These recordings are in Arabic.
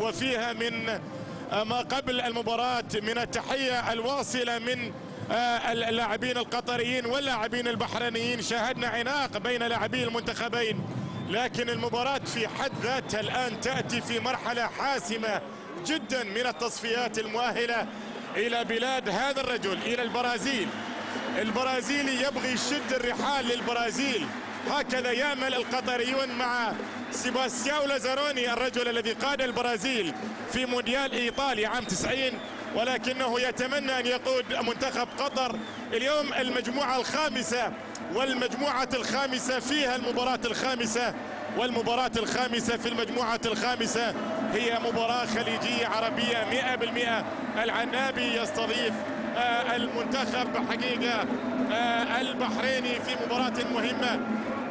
وفيها من ما قبل المباراة من التحية الواصلة من اللاعبين القطريين واللاعبين البحرينيين. شاهدنا عناق بين لاعبي المنتخبين لكن المباراة في حد ذاتها الآن تأتي في مرحلة حاسمة جدا من التصفيات المؤهلة إلى بلاد هذا الرجل إلى البرازيل. البرازيلي يبغي يشد الرحال للبرازيل. هكذا يعمل القطريون مع سيباستياو لازاروني الرجل الذي قاد البرازيل في مونديال إيطاليا عام 90 ولكنه يتمنى أن يقود منتخب قطر اليوم المجموعة الخامسة والمجموعة الخامسة فيها المباراة الخامسة والمباراة الخامسة في المجموعة الخامسة هي مباراة خليجية عربية 100% العنابي يستضيف المنتخب حقيقة البحريني في مباراة مهمة.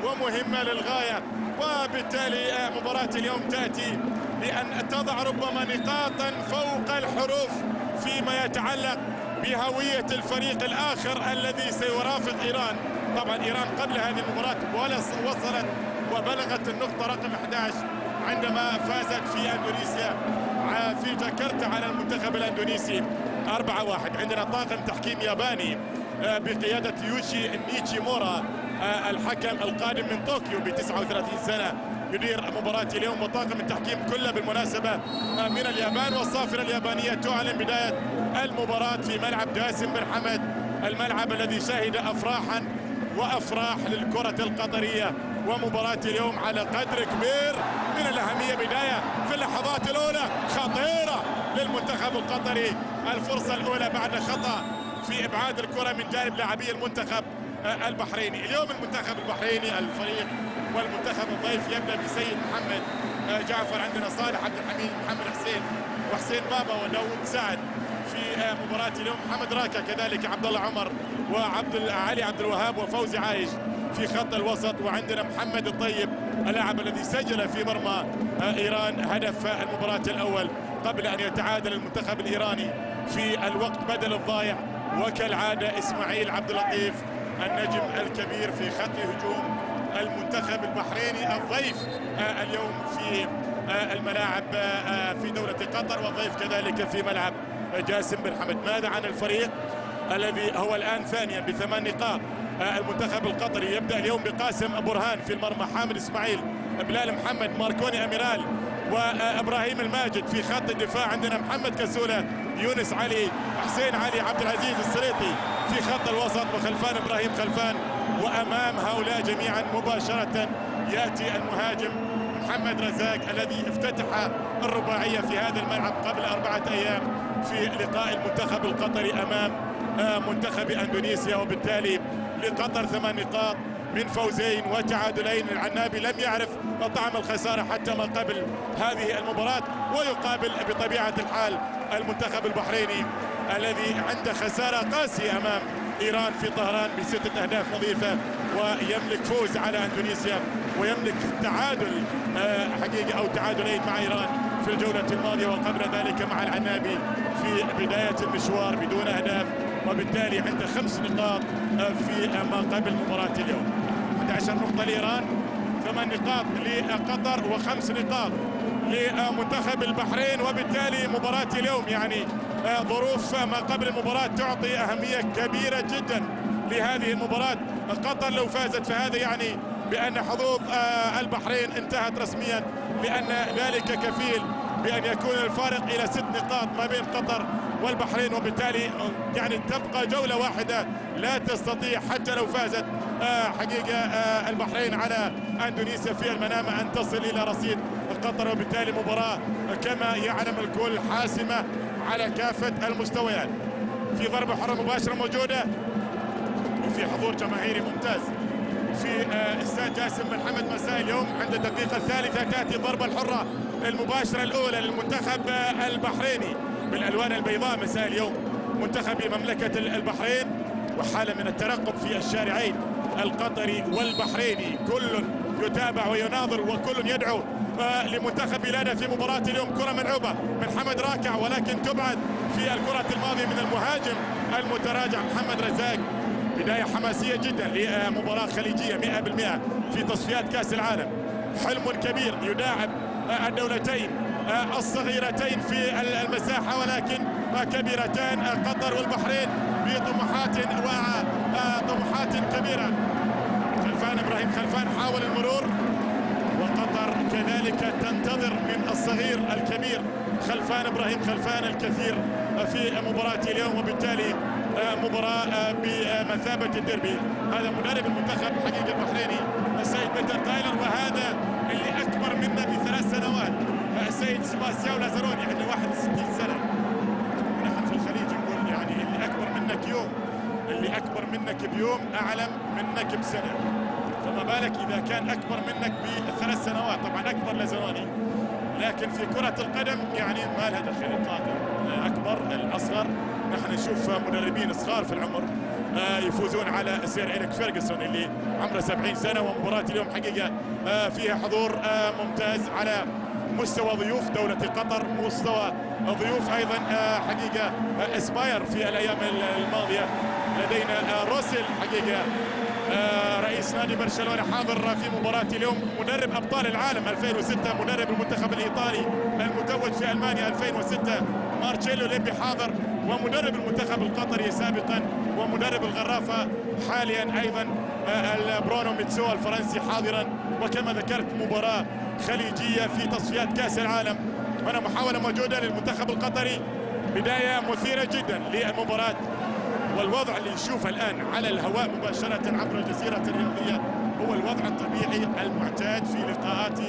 ومهمة للغاية. وبالتالي مباراة اليوم تأتي لأن تضع ربما نقاطا فوق الحروف فيما يتعلق بهوية الفريق الآخر الذي سيرافق إيران. طبعا إيران قبل هذه المباراة وصلت وبلغت النقطة رقم 11 عندما فازت في أندونيسيا في جاكرتا على المنتخب الأندونيسي. 4-1 عندنا طاقم تحكيم ياباني بقيادة يوشي نيتشيمورا. الحكم القادم من طوكيو ب 39 سنة. يدير مباراة اليوم وطاقم التحكيم كله بالمناسبة. من اليابان والصافرة اليابانية تعلن بداية المباراة في ملعب جاسم بن حمد. الملعب الذي شهد أفراحا وأفراح للكرة القطرية. ومباراة اليوم على قدر كبير من الأهمية. بداية في اللحظات الأولى. خطيرة للمنتخب القطري. الفرصة الأولى بعد خطأ في إبعاد الكرة من جانب لاعبي المنتخب. البحريني. اليوم المنتخب البحريني الفريق والمنتخب الضيف يبدأ بسيد محمد جعفر عندنا صالح عبد الحميد محمد حسين وحسين بابا وداود سعد في مباراة اليوم. محمد راكا كذلك عبد الله عمر وعبد علي عبد الوهاب وفوزي عايش في خط الوسط. وعندنا محمد الطيب اللاعب الذي سجل في مرمى إيران هدف المباراة الأول قبل أن يتعادل المنتخب الإيراني في الوقت بدل الضايع. وكالعادة إسماعيل عبد اللطيف النجم الكبير في خط هجوم المنتخب البحريني الضيف اليوم في الملاعب في دولة قطر والضيف كذلك في ملعب جاسم بن حمد. ماذا عن الفريق الذي هو الآن ثانيا بثمان نقاط؟ المنتخب القطري يبدأ اليوم بقاسم برهان في المرمى حامد إسماعيل بلال محمد ماركوني أميرال وإبراهيم الماجد في خط الدفاع عندنا محمد كسولة يونس علي حسين علي عبد العزيز السريطي في خط الوسط وخلفان إبراهيم خلفان. وأمام هؤلاء جميعا مباشرة يأتي المهاجم محمد رزاق الذي افتتح الرباعية في هذا الملعب قبل أربعة أيام في لقاء المنتخب القطري أمام منتخب إندونيسيا وبالتالي لقطر ثمان نقاط. من فوزين وتعادلين. العنابي لم يعرف طعم الخسارة حتى ما قبل هذه المباراة ويقابل بطبيعة الحال المنتخب البحريني الذي عنده خسارة قاسية أمام إيران في طهران بستة أهداف نظيفة ويملك فوز على أندونيسيا ويملك تعادل حقيقة أو تعادلين مع إيران في الجولة الماضية وقبل ذلك مع العنابي في بداية المشوار بدون أهداف. وبالتالي عنده خمس نقاط في ما قبل مباراة اليوم. 11 نقطة لإيران ثمان نقاط لقطر وخمس نقاط لمنتخب البحرين. وبالتالي مباراة اليوم يعني ظروف ما قبل المباراة تعطي أهمية كبيرة جدا لهذه المباراة. قطر لو فازت فهذا يعني بأن حظوظ البحرين انتهت رسميا لأن ذلك كفيل بأن يكون الفارق إلى ست نقاط ما بين قطر والبحرين وبالتالي يعني تبقى جولة واحدة لا تستطيع حتى لو فازت حقيقة البحرين على أندونيسيا في المنامة أن تصل إلى رصيد قطر وبالتالي مباراة كما يعلم الكل حاسمة على كافة المستويات. في ضربة حرة مباشرة موجودة وفي حضور جماهيري ممتاز. في استاد جاسم بن حمد مساء اليوم عند الدقيقة الثالثة تأتي الضربة الحرة المباشرة الأولى للمنتخب البحريني. بالألوان البيضاء مساء اليوم. منتخب مملكة البحرين وحالة من الترقب في الشارعين القطري والبحريني. كل يتابع ويناظر وكل يدعو لمنتخب بلاده في مباراة اليوم. كرة ملعوبة من حمد راكع ولكن تبعد في الكرة الماضية من المهاجم المتراجع محمد رزاق. بداية حماسية جدا لمباراة خليجية 100% في تصفيات كأس العالم. حلم كبير يداعب الدولتين. الصغيرتين في المساحة ولكن كبيرتان قطر والبحرين بطموحات وطموحات كبيرة. خلفان إبراهيم خلفان حاول المرور وقطر كذلك تنتظر من الصغير الكبير خلفان إبراهيم خلفان الكثير في مباراة اليوم وبالتالي مباراة بمثابة الدربي هذا مدرب المنتخب حقيقة البحريني السيد بيتر تايلر وهذا اللي أكبر منا بثلاث سنوات السيد سباستياو لازاروني عنده 61 سنة. نحن في الخليج نقول يعني اللي أكبر منك يوم اللي أكبر منك بيوم أعلم منك بسنة. فما بالك إذا كان أكبر منك بثلاث سنوات؟ طبعا أكبر لازاروني. لكن في كرة القدم يعني ما لها دخل إطلاقا. الأكبر الأصغر. نحن نشوف مدربين صغار في العمر آه، يفوزون على سير أليكس فيرجسون اللي عمره 70 سنة ومباراة اليوم حقيقة آه، فيها حضور آه، ممتاز على مستوى ضيوف دولة قطر مستوى ضيوف أيضا حقيقة إسباير في الأيام الماضية. لدينا روسل حقيقة رئيس نادي برشلونة حاضر في مباراة اليوم. مدرب أبطال العالم 2006 مدرب المنتخب الإيطالي المتوج في ألمانيا 2006 مارتشيلو ليبي حاضر ومدرب المنتخب القطري سابقا ومدرب الغرافة حاليا أيضا آه، برونو ميتسو الفرنسي حاضرا. وكما ذكرت مباراة خليجية في تصفيات كأس العالم. هنا محاولة موجودة للمنتخب القطري. بداية مثيرة جدا للمباراة. والوضع اللي نشوفه الآن على الهواء مباشرة عبر الجزيرة الرياضية هو الوضع الطبيعي المعتاد في لقاءات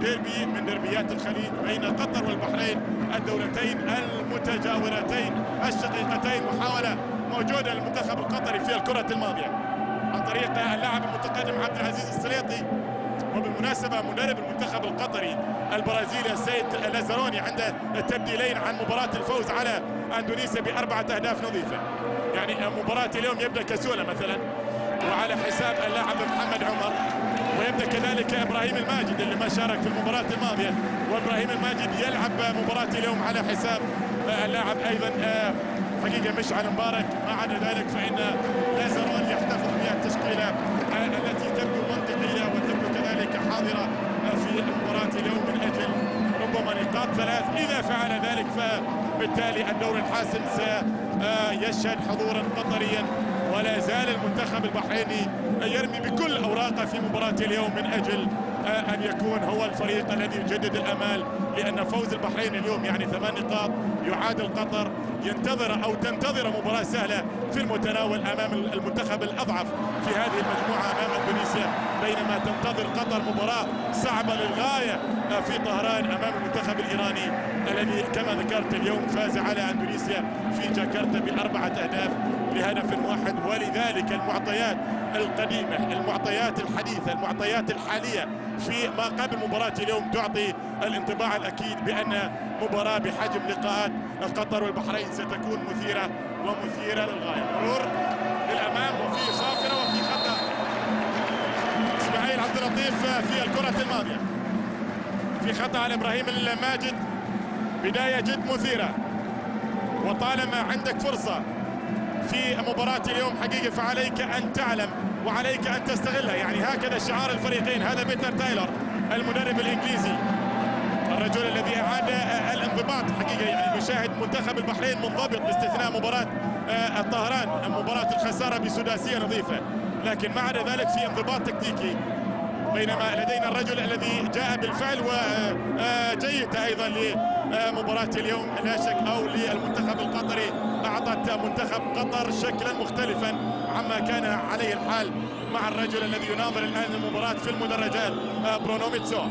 ديربي من دربيات الخليج بين قطر والبحرين. الدولتين المتجاورتين الشقيقتين. محاولة موجودة للمنتخب القطري في الكرة الماضية. عن طريق اللاعب المتقدم عبد العزيز السليطي. وبالمناسبة مدرب المنتخب القطري البرازيلي السيد لازاروني عنده التبديلين عن مباراة الفوز على أندونيسيا بأربعة أهداف نظيفة. يعني مباراة اليوم يبدأ كسولة مثلا وعلى حساب اللاعب محمد عمر ويبدأ كذلك إبراهيم الماجد اللي ما شارك في المباراة الماضية. وإبراهيم الماجد يلعب مباراة اليوم على حساب اللاعب أيضا آه، حقيقة مشعل مبارك ما عدا ذلك فإن لازرون يحتفظ بالتشكيله آه، التي تبدو منطقيه وتبدو كذلك حاضره في مباراه اليوم من أجل ربما إذا فعل ذلك فبالتالي الدور الحاسم سيشهد حضورا قطريا ولا زال المنتخب البحريني يرمي بكل أوراقه في مباراة اليوم من أجل أن يكون هو الفريق الذي يجدد الأمال لأن فوز البحرين اليوم يعني ثمان نقاط يعادل قطر ينتظر أو تنتظر مباراة سهلة في المتناول أمام المنتخب الأضعف في هذه المجموعة أمام إندونيسيا بينما تنتظر قطر مباراة صعبة للغاية في طهران أمام المنتخب الإيراني الذي كما ذكرت اليوم فاز على إندونيسيا في جاكرتا بأربعة أهداف لهدف واحد ولذلك المعطيات القديمة المعطيات الحديثة المعطيات الحالية في ما قبل مباراة اليوم تعطي الانطباع الأكيد بأن مباراة بحجم لقاءات قطر والبحرين ستكون مثيرة ومثيرة للغاية. مرور للأمام وفي صافرة وفي خطأ. إسماعيل عبد اللطيف في الكرة الماضية. في خطأ على إبراهيم الماجد. بداية جد مثيرة. وطالما عندك فرصة في مباراة اليوم حقيقة فعليك أن تعلم وعليك أن تستغلها. يعني هكذا شعار الفريقين. هذا بيتر تايلر المدرب الإنجليزي. الرجل الذي أعاد الانضباط. حقيقة يعني نشاهد منتخب البحرين منضبط باستثناء مباراة آه، الطهران مباراة الخسارة بسداسية نظيفة. لكن مع ذلك في انضباط تكتيكي. بينما لدينا الرجل الذي جاء بالفعل وجيد أيضا لمباراه اليوم لا شك أو للمنتخب القطري أعطت منتخب قطر شكلا مختلفا عما كان عليه الحال مع الرجل الذي يناظر الآن المباراه في المدرجات برونو ميتسو.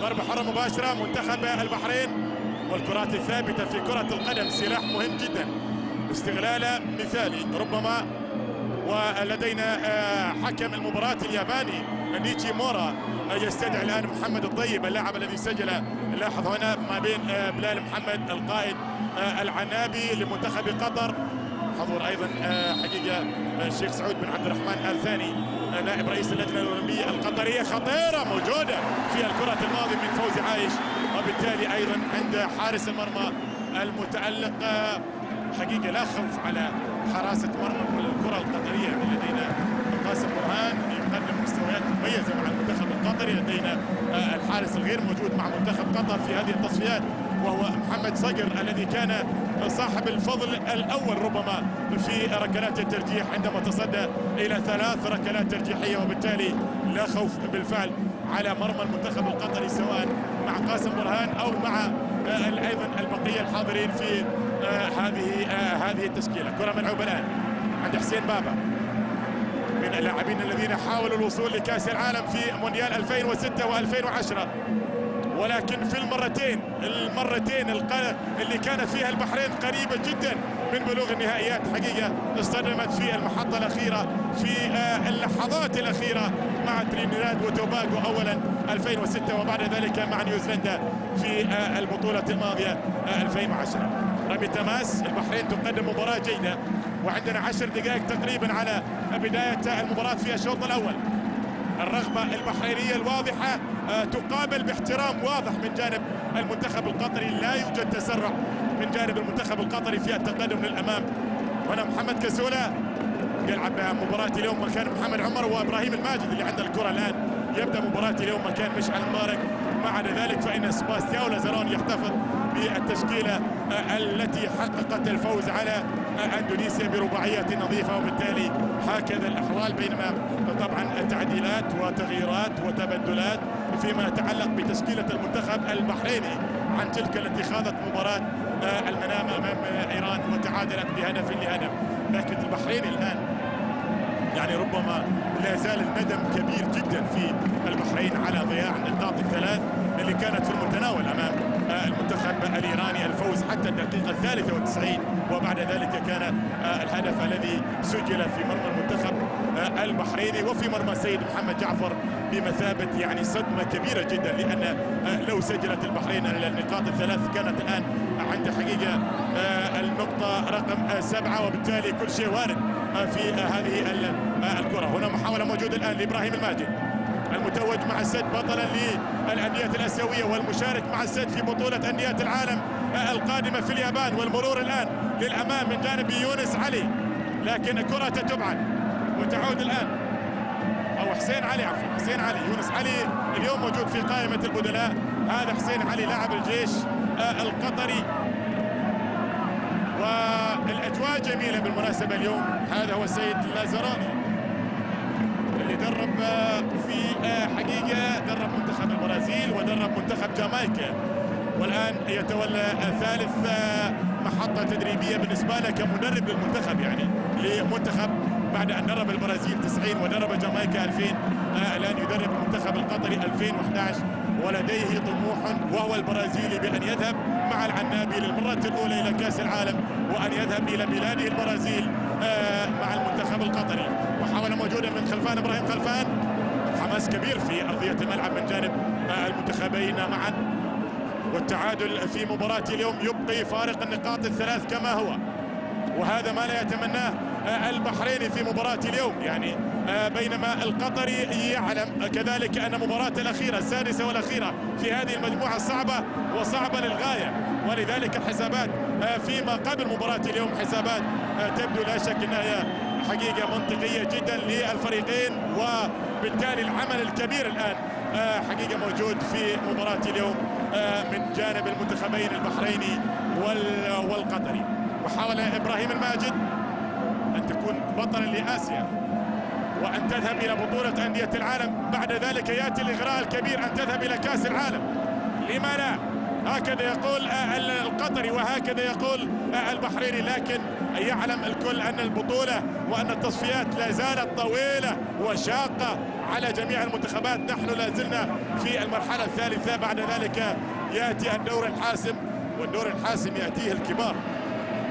ضربة حرة مباشرة منتخب البحرين. والكرات الثابتة في كرة القدم سلاح مهم جدا. استغلاله مثالي ربما ولدينا آه، حكم المباراة الياباني نيتشي مورا يستدعي الآن محمد الطيب اللاعب الذي سجل لاحظ هنا ما بين آه، بلال محمد القائد آه، العنابي لمنتخب قطر. حضور أيضا حقيقة الشيخ سعود بن عبد الرحمن الثاني نائب رئيس اللجنة الأولمبية القطرية. خطيرة موجودة في الكرة الماضية من فوزي عايش. وبالتالي أيضا عند حارس المرمى المتألق حقيقة لا خوف على حراسة مرمى الكرة القطرية لدينا قاسم برهان يقدم مستويات مميزة. مع القطري لدينا آه، الحارس الغير موجود مع منتخب قطر في هذه التصفيات وهو محمد صقر الذي كان صاحب الفضل الأول ربما في ركلات الترجيح عندما تصدى إلى ثلاث ركلات ترجيحية وبالتالي لا خوف بالفعل على مرمى المنتخب القطري سواء مع قاسم برهان أو مع آه، أيضا البقية الحاضرين في آه، هذه هذه التشكيله كرة ملعوبة الآن عند حسين بابا. من اللاعبين الذين حاولوا الوصول لكأس العالم في مونديال 2006 و2010 ولكن في المرتين المرتين اللي كان فيها البحرين قريبة جدا من بلوغ النهائيات. حقيقة اصطدمت في المحطة الأخيرة في آه، اللحظات الأخيرة مع ترينيداد وتوباغو اولا 2006 وبعد ذلك مع نيوزيلندا في آه، البطولة الماضية 2010 آه، رمي تماس البحرين تقدم مباراة جيدة. وعندنا عشر دقائق تقريبا على بداية المباراة في الشوط الأول. الرغبة البحرينية الواضحة آه، تقابل باحترام واضح من جانب المنتخب القطري لا يوجد تسرع من جانب المنتخب القطري في التقدم للأمام. هنا محمد كسولة يلعب مباراة اليوم مكان محمد عمر وإبراهيم الماجد اللي عنده الكرة الآن. يبدأ مباراة اليوم مكان مشعل مبارك. ما عدا ذلك فإن سباستياو لازارون يحتفظ بالتشكيلة آه، التي حققت الفوز على اندونيسيا برباعية نظيفة وبالتالي هكذا الأحوال بينما طبعا تعديلات وتغييرات وتبدلات فيما يتعلق بتشكيلة المنتخب البحريني عن تلك التي خاضت مباراة آه، المنام أمام إيران وتعادلت بهدف لهدف. لكن البحريني الآن يعني ربما لا زال الندم كبير جدا في البحرين على ضياع النقاط الثلاث اللي كانت في المتناول أمام آه، المنتخب الإيراني الفوز حتى الدقيقة الثالثة والتسعين وبعد ذلك كان آه، الهدف الذي سجل في مرمى المنتخب آه، البحريني وفي مرمى السيد محمد جعفر بمثابة يعني صدمة كبيرة جدا لأن لو سجلت البحرين النقاط الثلاث كانت الآن عند حقيقة النقطة رقم سبعة وبالتالي كل شيء وارد في هذه الكرة. هنا محاولة موجودة الآن لإبراهيم الماجد. المتوج مع السد بطلا للأندية الأسيوية والمشارك مع السد في بطولة أندية العالم القادمة في اليابان والمرور الآن للأمام من جانب يونس علي. لكن كره تبعد وتعود الآن. أو حسين علي عفوا حسين علي يونس علي اليوم موجود في قائمة البدلاء. هذا حسين علي لاعب الجيش القطري. والأجواء جميلة بالمناسبة اليوم. هذا هو السيد اللازراني اللي درب في حقيقة درب منتخب البرازيل ودرب منتخب جامايكا. والآن يتولى ثالث محطة تدريبية بالنسبة له كمدرب للمنتخب يعني لمنتخب بعد أن درب البرازيل 90 ودرب جامايكا 2000 الآن يدرب المنتخب القطري 2011 ولديه طموح وهو البرازيلي بأن يذهب مع العنابي للمرة الأولى إلى كأس العالم وأن يذهب إلى بلاده البرازيل مع المنتخب القطري. محاولة موجودة من خلفان إبراهيم خلفان. حماس كبير في أرضية الملعب من جانب المنتخبين معا. والتعادل في مباراة اليوم يبقي فارق النقاط الثلاث كما هو. وهذا ما لا يتمناه البحريني في مباراة اليوم. يعني بينما القطري يعلم كذلك أن مباراة الأخيرة السادسة والأخيرة في هذه المجموعة صعبة وصعبة للغاية. ولذلك الحسابات فيما قبل مباراة اليوم حسابات تبدو لا شك أنها حقيقة منطقية جدا للفريقين وبالتالي العمل الكبير الآن. حقيقة موجود في مباراة اليوم من جانب المنتخبين البحريني والقطري. محاولة إبراهيم الماجد أن تكون بطلا لآسيا وأن تذهب إلى بطولة أندية العالم. بعد ذلك يأتي الإغراء الكبير أن تذهب إلى كأس العالم. لما لا هكذا يقول القطري وهكذا يقول البحريني. لكن يعلم الكل أن البطولة وأن التصفيات لا زالت طويلة وشاقة على جميع المنتخبات. نحن لا زلنا في المرحلة الثالثة. بعد ذلك يأتي الدور الحاسم والدور الحاسم يأتيه الكبار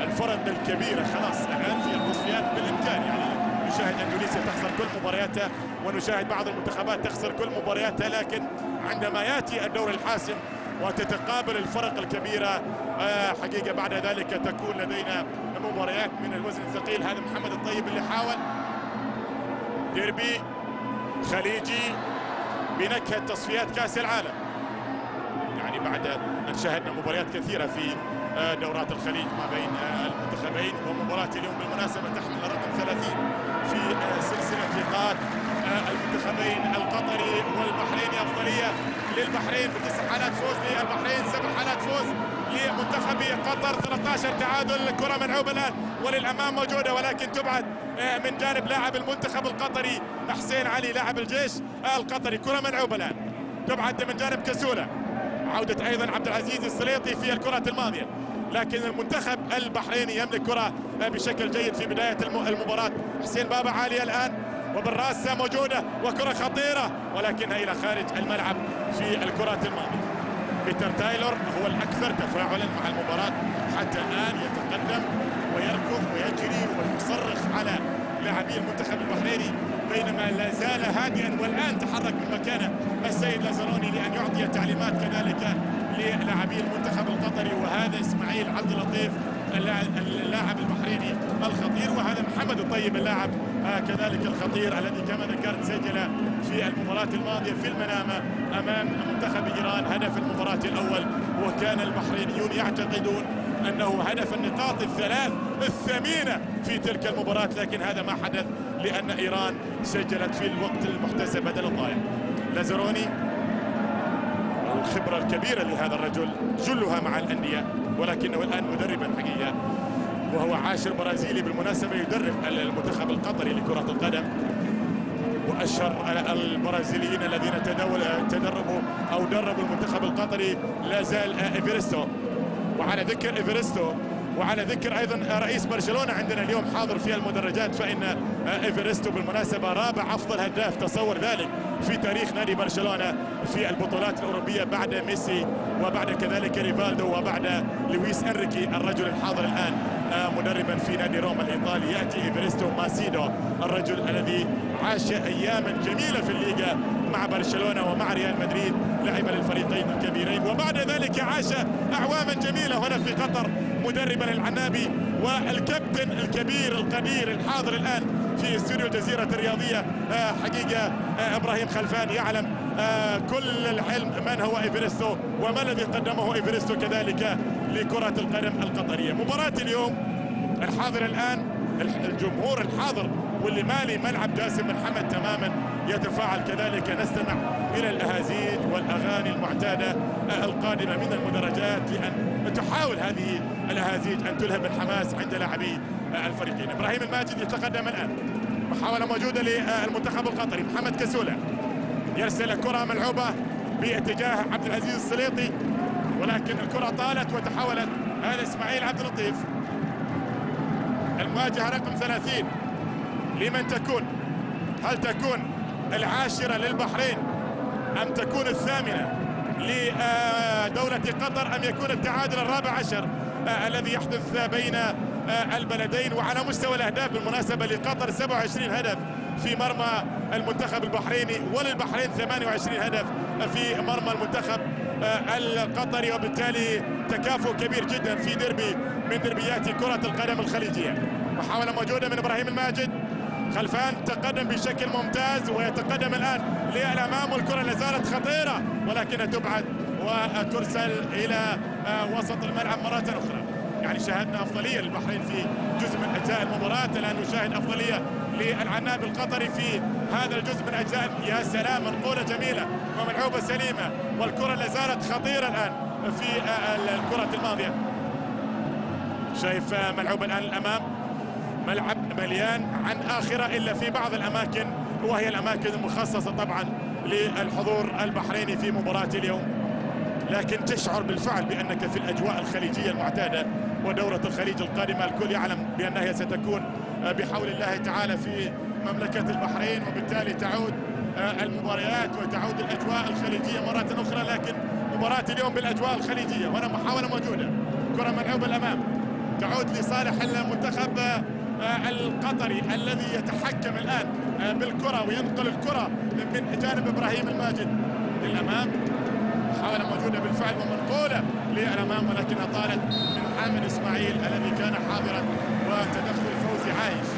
الفرق الكبيرة. خلاص الآن في التصفيات بالإمكان. يعني نشاهد اندونيسيا تخسر كل مبارياتها ونشاهد بعض المنتخبات تخسر كل مبارياتها لكن عندما يأتي الدور الحاسم وتتقابل الفرق الكبيرة. آه حقيقة بعد ذلك تكون لدينا مباريات من الوزن الثقيل. هذا محمد الطيب اللي حاول. ديربي خليجي بنكهة تصفيات كأس العالم. يعني بعد أن شاهدنا مباريات كثيرة في آه، دورات الخليج ما بين آه، المنتخبين ومباراة اليوم بالمناسبة تحمل رقم 30 في سلسلة لقاءات المنتخبين القطري والبحريني أفضلية للبحرين بتسع حالات فوز للبحرين سبع حالات فوز لمنتخب قطر 13 تعادل الكرة ملعوبة الآن وللأمام موجودة ولكن تبعد من جانب لاعب المنتخب القطري حسين علي لاعب الجيش القطري كرة ملعوبة الآن تبعد من جانب كسولة عودة أيضا عبد العزيز السليطي في الكرة الماضية لكن المنتخب البحريني يملك كرة بشكل جيد في بداية المباراة. حسين بابا عالية الآن وبالراس موجودة وكرة خطيرة ولكنها إلى خارج الملعب في الكرة الماضية. بيتر تايلور هو الأكثر تفاعلا مع المباراة حتى الآن يتقدم ويركض ويجري ويصرخ على لاعبي المنتخب البحريني بينما لا زال هادئا والآن تحرك من مكانه السيد لازروني لأن يعطي تعليمات كذلك للاعبي المنتخب القطري وهذا إسماعيل عبد اللطيف اللاعب البحريني الخطير وهذا محمد الطيب اللاعب كذلك الخطير الذي كما ذكرت سجل في المباراة الماضية في المنامة أمام منتخب إيران هدف المباراة الأول. وكان البحرينيون يعتقدون أنه هدف النقاط الثلاث الثمينة في تلك المباراة لكن هذا ما حدث لأن إيران سجلت في الوقت المحتسب بدل الضائع. لازروني الخبرة الكبيرة لهذا الرجل جلها مع الأندية ولكنه الآن مدربا حقيقة وهو عاشر برازيلي بالمناسبة يدرب المنتخب القطري لكرة القدم. واشهر البرازيليين الذين تدربوا أو دربوا المنتخب القطري. لا زال إيفرستو. وعلى ذكر إيفرستو وعلى ذكر أيضا رئيس برشلونة عندنا اليوم حاضر في المدرجات فإن إيفرستو بالمناسبة رابع أفضل هداف. تصور ذلك في تاريخ نادي برشلونة في البطولات الأوروبية بعد ميسي وبعد كذلك ريفالدو وبعد لويس إنريكي الرجل الحاضر الآن. آه، مدربا في نادي روما الإيطالي يأتي إيفرستو ماسيدو الرجل الذي عاش اياما جميلة في الليغا مع برشلونة ومع ريال مدريد لعب للفريقين الكبيرين وبعد ذلك عاش اعواما جميلة هنا في قطر مدربا للعنابي والكابتن الكبير القدير الحاضر الآن في استوديو الجزيره الرياضية. آه، حقيقة آه، إبراهيم خلفان يعلم آه، كل العلم من هو إيفرستو وما الذي قدمه إيفرستو كذلك. لكرة القدم القطرية. مباراة اليوم الحاضر الآن الجمهور الحاضر واللي مالي ملعب جاسم بن حمد تماما يتفاعل. كذلك نستمع إلى الاهازيج والأغاني المعتادة القادمة من المدرجات لأن تحاول هذه الاهازيج أن تلهم الحماس عند لاعبي الفريقين. إبراهيم الماجد يتقدم الآن. محاولة موجودة للمنتخب القطري. محمد كسولة يرسل كرة ملعوبة باتجاه عبد العزيز السليطي. ولكن الكرة طالت وتحولت. هذا إسماعيل عبد اللطيف. المواجهة رقم 30 لمن تكون؟ هل تكون العاشرة للبحرين أم تكون الثامنة لدولة قطر أم يكون التعادل الرابع عشر آه، الذي يحدث بين آه، البلدين وعلى مستوى الأهداف بالمناسبة لقطر 27 هدف في مرمى المنتخب البحريني وللبحرين 28 هدف في مرمى المنتخب القطري وبالتالي تكافؤ كبير جدا في دربي من دربيات كرة القدم الخليجية. محاولة موجودة من إبراهيم الماجد. خلفان تقدم بشكل ممتاز ويتقدم الآن للأمام والكرة لا زالت خطيرة ولكنها تبعد وترسل إلى آه، وسط الملعب مرة أخرى. يعني شاهدنا أفضلية للبحرين في جزء من أجزاء المباراة. الآن نشاهد أفضلية للعناب القطري في هذا الجزء من أجزاء يا سلام منقولة جميلة وملعوبة سليمة والكرة لا زالت خطيرة الآن في آه، الكرة الماضية. شايف آه، ملعوبة الآن الأمام؟ ملعب مليان عن آخرة إلا في بعض الأماكن وهي الأماكن المخصصة طبعا للحضور البحريني في مباراة اليوم. لكن تشعر بالفعل بأنك في الأجواء الخليجية المعتادة ودورة الخليج القادمة الكل يعلم بأنها ستكون بحول الله تعالى في مملكة البحرين وبالتالي تعود المباريات وتعود الأجواء الخليجية مرة أخرى. لكن مباراة اليوم بالأجواء الخليجية وهنا محاولة موجودة. كرة ملعوبة الأمام. تعود لصالح المنتخب آه، القطري الذي يتحكم الآن آه، بالكرة وينقل الكرة من جانب إبراهيم الماجد للأمام. محاولة موجودة بالفعل ومنقولة للأمام ولكنها طالت من حامد إسماعيل الذي كان حاضرا وتدخل فوزي عايش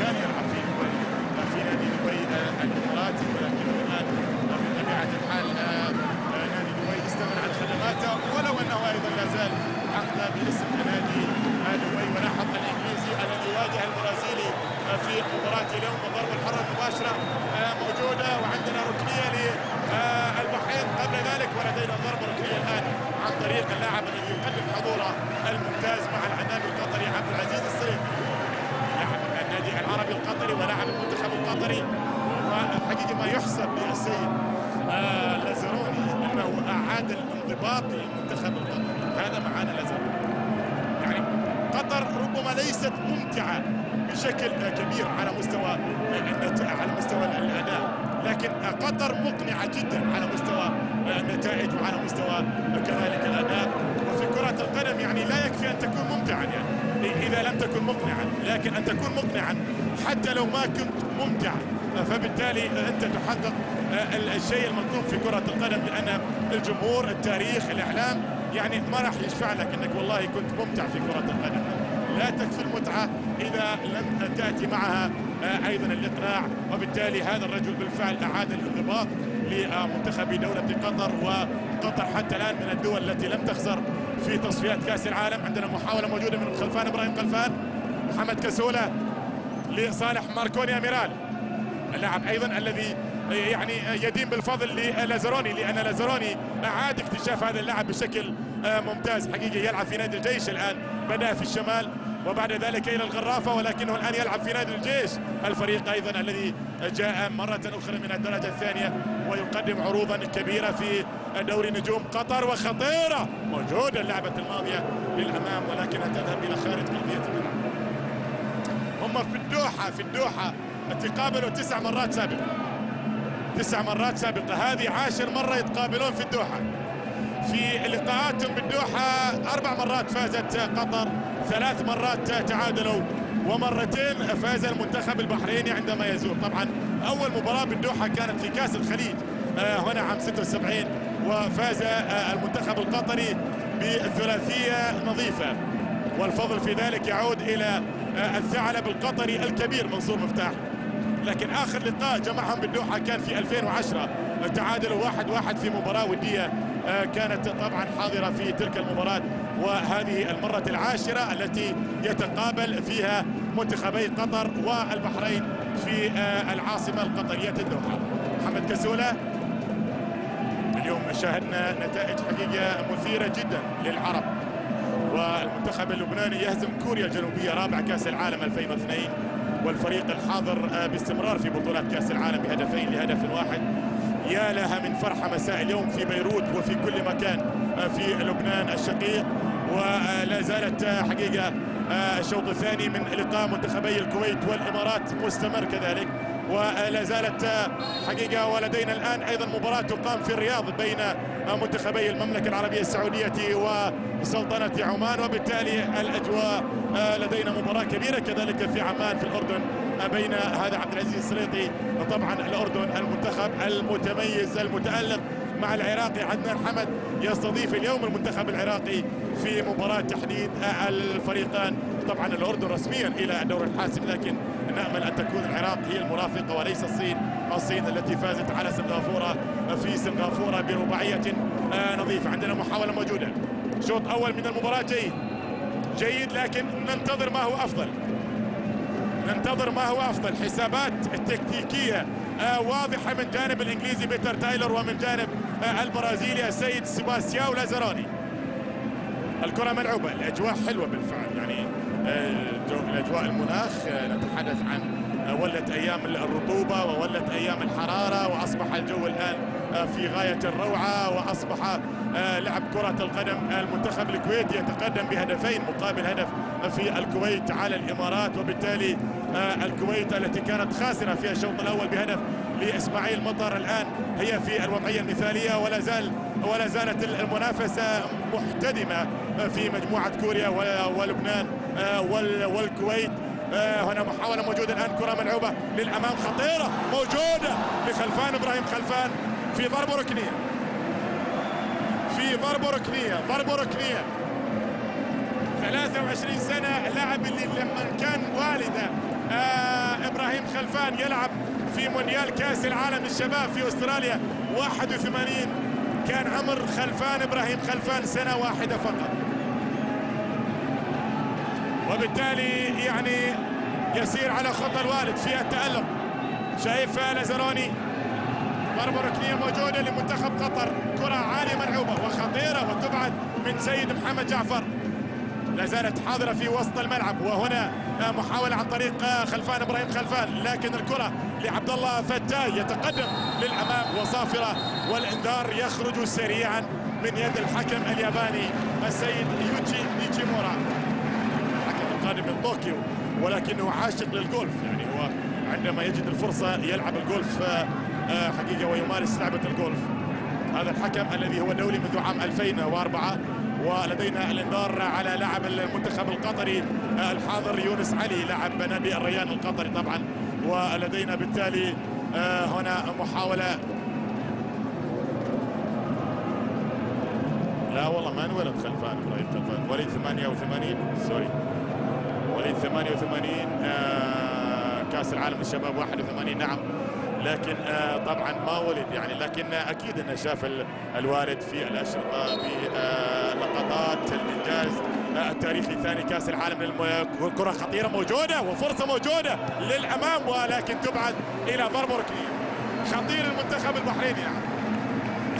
كان يلعب في في نادي دبي آه، الإماراتي ولكنه الآن بطبيعة الحال نادي دبي استغنى عن خدماته ولو أنه أيضا لا زال مباشره آه، موجوده وعندنا ركنيه للبحرين قبل ذلك ولدينا ضربه ركنيه الان عن طريق اللاعب الذي يقدم حضوره الممتاز مع العنابي القطري عبد العزيز الصريفي لاعب النادي العربي القطري ولاعب المنتخب القطري وحقيقه ما يحسب للسيد آه لازروني انه اعاد الانضباط للمنتخب القطري هذا معانا لازروني يعني قطر ربما ليست ممتعة بشكل كبير على مستوى على مستوى الأداء لكن قطر مقنعة جدا على مستوى النتائج وعلى مستوى كذلك الأداء. وفي كرة القدم يعني لا يكفي أن تكون ممتعا يعني. إذا لم تكن مقنعا لكن أن تكون مقنعا حتى لو ما كنت ممتع فبالتالي أنت تحقق الشيء المطلوب في كرة القدم لأن الجمهور التاريخ الإعلام يعني ما راح يشفع لك إنك والله كنت ممتع في كرة القدم. لا تكفي المتعة إذا لم تأتي معها أيضا الإقناع. وبالتالي هذا الرجل بالفعل أعاد الانضباط لمنتخب دولة قطر وقطر حتى الآن من الدول التي لم تخسر في تصفيات كأس العالم. عندنا محاولة موجودة من خلفان إبراهيم خلفان محمد كسولة لصالح ماركوني أميرال. اللاعب أيضا الذي يعني يدين بالفضل للازروني لأن لازروني أعاد اكتشاف هذا اللاعب بشكل ممتاز. حقيقه يلعب في نادي الجيش الآن بدأ في الشمال وبعد ذلك إلى الغرافة ولكنه الآن يلعب في نادي الجيش. الفريق أيضا الذي جاء مرة أخرى من الدرجة الثانية ويقدم عروضا كبيرة في دوري نجوم قطر وخطيرة موجودة اللعبة الماضية للأمام ولكنها تذهب إلى خارج ارضيه الملعب. هم في الدوحة في الدوحة تقابلوا تسع مرات سابقه تسع مرات سابقة. هذه عاشر مرة يتقابلون في الدوحة. في لقاءاتهم بالدوحة أربع مرات فازت قطر ثلاث مرات تعادلوا ومرتين فاز المنتخب البحريني عندما يزور. طبعا أول مباراة بالدوحة كانت في كأس الخليج هنا عام 76 وفاز المنتخب القطري بالثلاثيه نظيفة. والفضل في ذلك يعود إلى الثعلب القطري الكبير منصور مفتاح. لكن آخر لقاء جمعهم بالدوحه كان في 2010 تعادلوا واحد واحد في مباراة ودية كانت طبعا حاضرة في تلك المباراة. وهذه المرة العاشرة التي يتقابل فيها منتخبي قطر والبحرين في العاصمة القطرية الدوحه محمد كسولة اليوم شاهدنا نتائج حقيقة مثيرة جدا للعرب. والمنتخب اللبناني يهزم كوريا الجنوبية رابع كأس العالم 2002 والفريق الحاضر باستمرار في بطولات كأس العالم بهدفين لهدف واحد. يا لها من فرحة مساء اليوم في بيروت وفي كل مكان في لبنان الشقيق. ولا زالت حقيقة الشوط الثاني من لقاء منتخبي الكويت والإمارات مستمر كذلك. ولا زالت حقيقة ولدينا الآن أيضا مباراة تقام في الرياض بين منتخبي المملكة العربية السعودية وسلطنة عمان وبالتالي الأجواء لدينا مباراة كبيرة كذلك في عمان في الأردن بين هذا عبد العزيز السريطي وطبعا الأردن المنتخب المتميز المتألق مع العراقي عدنان حمد يستضيف اليوم المنتخب العراقي في مباراة تحديد الفريقان. طبعا الأردن رسميا إلى الدور الحاسم لكن نأمل أن تكون العراق هي المرافقة وليس الصين. الصين التي فازت على سنغافورة في سنغافورة برباعية. نظيفة عندنا محاولة موجودة. شوط أول من المباراة جيد. جيد لكن ننتظر ما هو أفضل. ننتظر ما هو أفضل. حسابات التكتيكية واضحة من جانب الإنجليزي بيتر تايلر ومن جانب البرازيلي السيد سيباستياو لازروني الكرة ملعوبة. الأجواء حلوة بالفعل. يعني الأجواء المناخ نتحدث عن ولت أيام الرطوبة وولت أيام الحرارة وأصبح الجو الآن في غاية الروعة وأصبح لعب كرة القدم المنتخب الكويتي يتقدم بهدفين مقابل هدف في الكويت على الإمارات. وبالتالي الكويت التي كانت خاسرة في الشوط الأول بهدف لإسماعيل مطر الآن هي في الوضعية المثالية. ولا زال ولا زالت المنافسة محتدمة في مجموعة كوريا ولبنان والكويت. هنا محاولة موجودة الآن كرة ملعوبة للأمام خطيرة موجودة لخلفان إبراهيم خلفان في ضربة ركنية. في ضربة ركنية ضربة ركنية. 23 سنة اللاعب اللي لما كان والده آه إبراهيم خلفان يلعب في مونديال كأس العالم للشباب في أستراليا. 81 كان عمر خلفان إبراهيم خلفان سنة واحدة فقط. وبالتالي يعني يسير على خطى الوالد في التألق. شايف لازروني. ضربة ركنية موجودة لمنتخب قطر. كرة عالية ملعوبة وخطيرة وتبعد من سيد محمد جعفر. لا زالت حاضرة في وسط الملعب. وهنا محاولة عن طريق خلفان إبراهيم خلفان. لكن الكرة لعبد الله فتاي يتقدم للأمام وصافرة والإنذار يخرج سريعا من يد الحكم الياباني السيد يوتشي نيتشيمورا الحكم القادم من طوكيو ولكنه عاشق للجولف يعني هو عندما يجد الفرصة يلعب الجولف آه، حقيقة ويمارس لعبة الجولف هذا الحكم الذي هو دولي منذ عام 2004 ولدينا الإنذار على لاعب المنتخب القطري آه، الحاضر يونس علي لاعب نادي الريان القطري طبعا. ولدينا بالتالي آه، هنا محاولة. لا والله ما انولد خلفان إبراهيم خلفان وليد 88 سوري. وليد 88 كأس العالم للشباب 81 نعم. لكن آه، طبعا ما ولد يعني لكن أكيد إنه شاف الوالد في الأشرطة بلقطات الإنجاز. آه، التاريخي ثاني كأس العالم كره خطيره موجودة وفرصة موجودة للأمام ولكن تبعد إلى ركنيه خطير المنتخب البحريني يعني.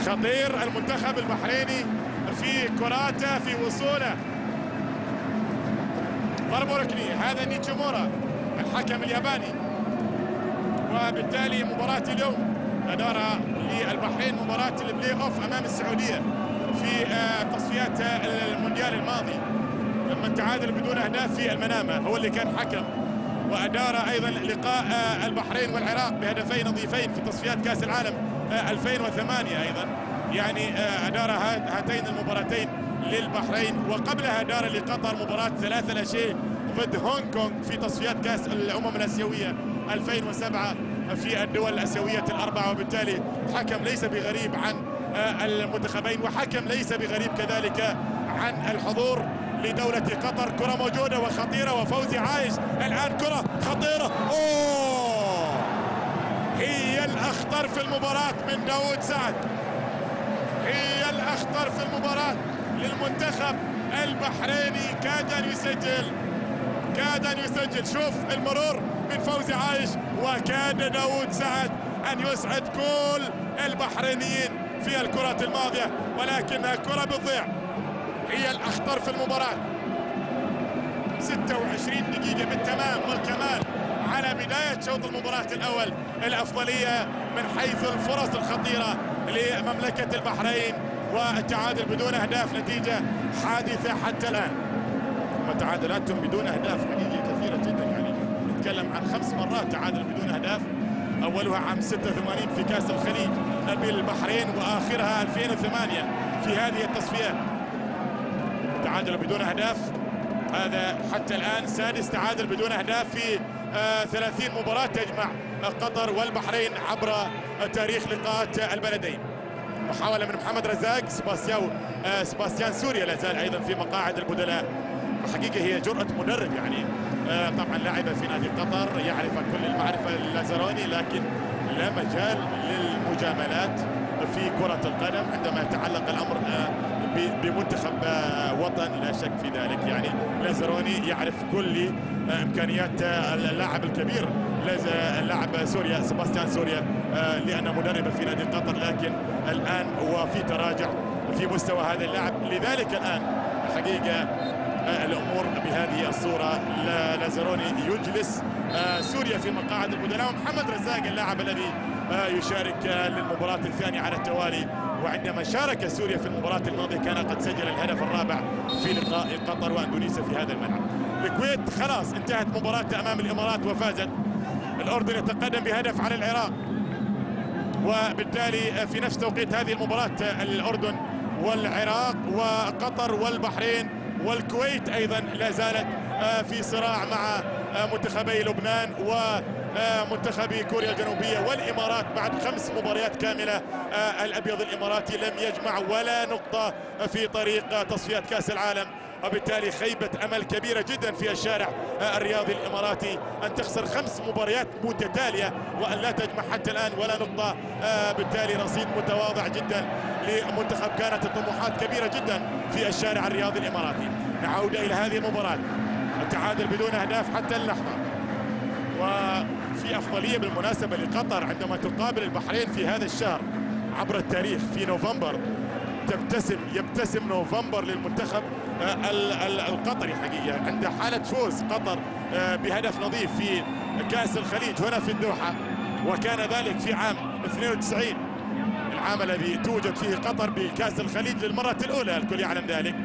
خطير المنتخب البحريني في كراتة في وصوله. ركنيه هذا نيتشيمورا الحكم الياباني. وبالتالي مباراة اليوم أدار للبحرين مباراة البلاي أوف أمام السعودية في آه، تصفيات المونديال الماضي. لما تعادل بدون أهداف في المنامة هو اللي كان حكم. وأدار أيضا لقاء آه، البحرين والعراق بهدفين نظيفين في تصفيات كأس العالم 2008 آه، أيضا. يعني أدار هاتين المباراتين للبحرين. وقبلها دار لقطر مباراة ثلاثة لا شيء ضد هونغ كونغ في تصفيات كأس الأمم الآسيوية 2007 في الدول الأسيوية الأربعة. وبالتالي حكم ليس بغريب عن آه، المنتخبين وحكم ليس بغريب كذلك عن الحضور. لدولة قطر. كرة موجودة وخطيرة وفوزي عايش. الآن كرة خطيرة. أوه! هي الأخطر في المباراة من داود سعد. هي الأخطر في المباراة للمنتخب البحريني. كاد أن يسجل. كاد أن يسجل. شوف المرور من فوزي عايش. وكاد داود سعد أن يسعد كل البحرينيين في الكرة الماضية. ولكنها كرة بتضيع. هي الأخطر في المباراة. 26 دقيقة بالتمام والكمال على بداية شوط المباراة الأول الأفضلية من حيث الفرص الخطيرة لمملكة البحرين والتعادل بدون أهداف نتيجة حادثة حتى الآن. وتعادلاتهم بدون أهداف حقيقية كثيرة جدا يعني. نتكلم عن خمس مرات تعادل بدون أهداف أولها عام 86 في كأس الخليج بالبحرين وآخرها 2008 في هذه التصفيات. تعادل بدون أهداف. هذا حتى الآن سادس تعادل بدون أهداف في 30 آه، مباراة تجمع قطر والبحرين عبر تاريخ لقاءات البلدين. محاولة من محمد رزاق سباستياو آه، سباستيان سوريا لا زال أيضا في مقاعد البدلاء. حقيقه هي جرأة مدرب يعني. آه، طبعا لعب في نادي قطر يعرف كل المعرفة اللازروني لكن لا مجال للمجاملات في كرة القدم عندما يتعلق الأمر بمنتخب آه، وطن لا شك في ذلك. يعني لازروني يعرف كل إمكانيات اللاعب الكبير اللاعب سوريا سباستيان سوريا لأنه مدرب في نادي قطر. لكن الآن هو في تراجع في مستوى هذا اللاعب. لذلك الآن حقيقه الأمور بهذه الصورة. لازروني يجلس آه، سوريا في مقاعد البدلاء. ومحمد رزاق اللاعب الذي آه، يشارك آه، للمباراة الثانية على التوالي وعندما شارك سوريا في المباراة الماضية كان قد سجل الهدف الرابع في لقاء قطر وأندونيسيا في هذا الملعب. الكويت خلاص انتهت مباراتها أمام الإمارات وفازت. الأردن يتقدم بهدف على العراق. وبالتالي في نفس توقيت هذه المباراة الأردن والعراق وقطر والبحرين والكويت أيضا لا زالت في صراع مع منتخبي لبنان ومنتخب كوريا الجنوبية والإمارات بعد خمس مباريات كاملة. آه، الأبيض الإماراتي لم يجمع ولا نقطة في طريق تصفيات كأس العالم. وبالتالي خيبة أمل كبيرة جدا في الشارع. الرياضي الإماراتي أن تخسر خمس مباريات متتالية وأن لا تجمع حتى الآن ولا نقطة. بالتالي رصيد متواضع جدا لمنتخب كانت الطموحات كبيرة جدا في الشارع الرياضي الإماراتي. نعود إلى هذه المباراة. التعادل بدون أهداف حتى اللحظة. و في أفضلية بالمناسبة لقطر عندما تقابل البحرين في هذا الشهر عبر التاريخ في نوفمبر. تبتسم يبتسم نوفمبر للمنتخب آه، القطري حقيقة. عند حالة فوز قطر آه، بهدف نظيف في كأس الخليج هنا في الدوحة. وكان ذلك في عام 92 العام الذي توجد فيه قطر بكأس الخليج للمرة الأولى الكل يعلم ذلك.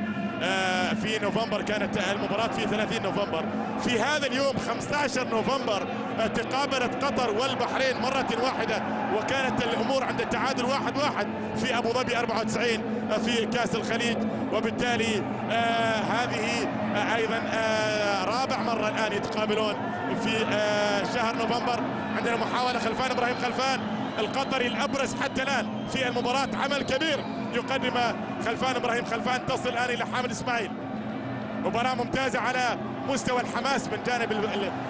في نوفمبر كانت المباراة في 30 نوفمبر. في هذا اليوم 15 نوفمبر آه، تقابلت قطر والبحرين مرة واحدة وكانت الأمور عند التعادل واحد واحد في أبو ظبي 94 آه، في كأس الخليج. وبالتالي آه هذه آه أيضا آه رابع مرة الآن يتقابلون في آه شهر نوفمبر عندنا محاولة خلفان إبراهيم خلفان. القطري الأبرز حتى الآن في المباراة. عمل كبير يقدم خلفان إبراهيم. خلفان تصل الآن إلى حامد إسماعيل. مباراة ممتازة على مستوى الحماس من جانب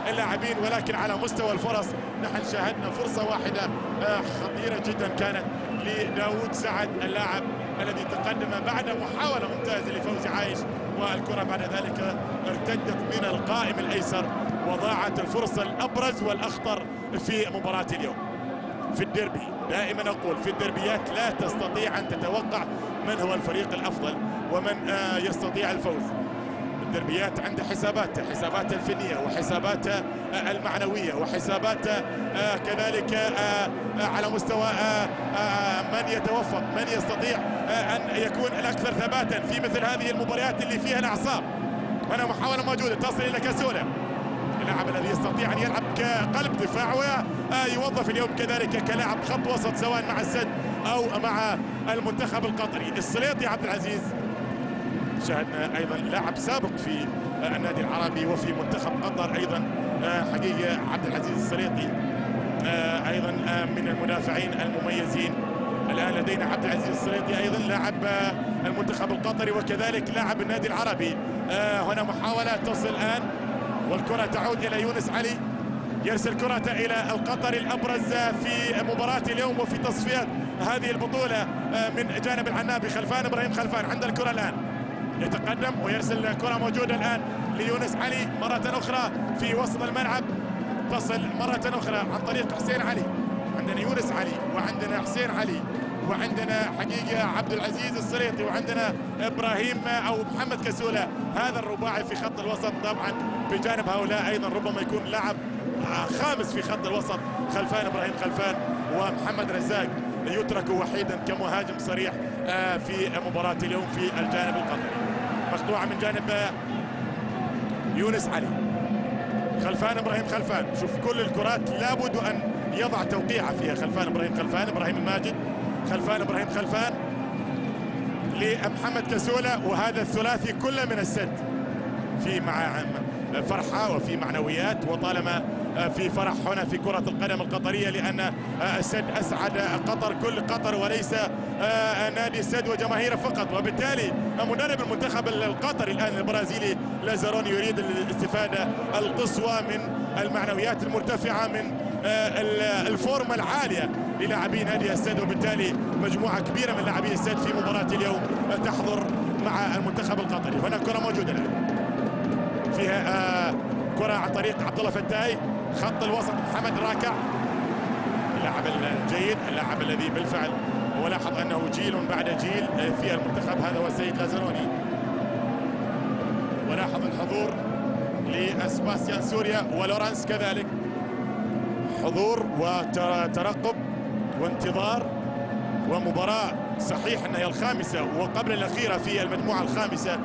اللاعبين ولكن على مستوى الفرص نحن شاهدنا فرصة واحدة آه، خطيرة جدا كانت لداود سعد اللاعب الذي تقدم بعد محاولة ممتازة لفوزي عايش والكرة بعد ذلك ارتدت من القائم الأيسر. وضاعت الفرصة الأبرز والأخطر في مباراة اليوم. في الديربي. دائما أقول في الدربيات لا تستطيع أن تتوقع من هو الفريق الأفضل ومن آه، يستطيع الفوز. الدربيات عند حسابات حسابات الفنية وحسابات آه، المعنوية وحسابات آه، كذلك على مستوى من يتوفق من يستطيع أن يكون الأكثر ثباتا في مثل هذه المباريات اللي فيها الأعصاب. هنا محاولة موجودة تصل إلى كاسولا. اللاعب الذي يستطيع أن يلعب كقلب دفاع ويوظف اليوم كذلك كلاعب خط وسط سواء مع السد أو مع المنتخب القطري. السليطي عبد العزيز. شاهدنا أيضا لاعب سابق في النادي العربي وفي منتخب قطر أيضا حقيقه عبد العزيز السليطي. أيضا من المدافعين المميزين. الآن لدينا عبد العزيز السليطي أيضا لاعب المنتخب القطري وكذلك لاعب النادي العربي. هنا محاولة تصل الآن والكرة تعود إلى يونس علي. يرسل كرة إلى القطري الأبرز في مباراة اليوم وفي تصفيات هذه البطولة آه، من جانب العنابي خلفان إبراهيم خلفان عند الكرة الآن. يتقدم ويرسل كرة موجودة الآن ليونس علي مرة أخرى في وسط الملعب. تصل مرة أخرى عن طريق حسين علي. عندنا يونس علي وعندنا حسين علي وعندنا حقيقة عبد العزيز السريطي وعندنا إبراهيم أو محمد كسولة. هذا الرباعي في خط الوسط طبعا بجانب هؤلاء أيضا ربما يكون لاعب خامس في خط الوسط. خلفان إبراهيم خلفان ومحمد رزاق يترك وحيدا كمهاجم صريح آه، في مباراة اليوم في الجانب القطري. مقطوعة من جانب آه، يونس علي. خلفان إبراهيم خلفان. شوف كل الكرات لابد أن يضع توقيعه فيها. خلفان إبراهيم خلفان إبراهيم الماجد. خلفان إبراهيم خلفان لمحمد كسولة وهذا الثلاثي كله من السد. في مع فرحة وفي معنويات وطالما في فرح هنا في كرة القدم القطرية لأن السد أسعد قطر كل قطر وليس نادي السد وجماهيره فقط. وبالتالي مدرب المنتخب القطري الآن البرازيلي لازاروني يريد الاستفادة القصوى من المعنويات المرتفعة من الفورمة العالية للاعبين نادي السد. وبالتالي مجموعة كبيرة من لاعبي السد في مباراة اليوم تحضر مع المنتخب القطري. هنا كرة موجودة. الان فيها آه كرة عن طريق عبد الله فتاي. خط الوسط محمد راكع. اللاعب الجيد اللاعب الذي بالفعل ولاحظ أنه جيل بعد جيل في المنتخب. هذا هو السيد لازروني. ولاحظ الحضور لاسباسيان سوريا ولورانس كذلك. حضور وترقب وانتظار ومباراة صحيح أنها الخامسة وقبل الأخيرة في المجموعة الخامسة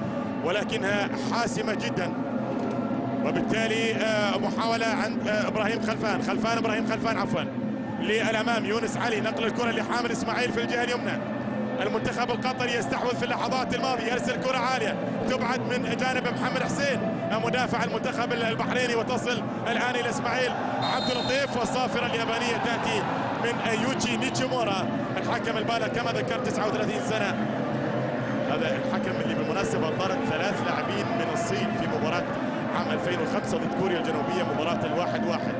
ولكنها حاسمة جدا. وبالتالي آه، محاولة عند آه، إبراهيم خلفان. خلفان إبراهيم خلفان عفوا. للأمام يونس علي نقل الكرة لحامد إسماعيل في الجهة اليمنى. المنتخب القطري يستحوذ في اللحظات الماضية. يرسل كرة عالية. تبعد من جانب محمد حسين مدافع المنتخب البحريني. وتصل الآن إلى إسماعيل عبد اللطيف. والصافرة اليابانية تأتي من يوتشي نيتشيمورا الحكم البالغ كما ذكرت 39 سنة. هذا الحكم اللي بالمناسبة طرد ثلاث لاعبين من الصين في مباراة عام 2005 ضد كوريا الجنوبية مباراة الواحد واحد.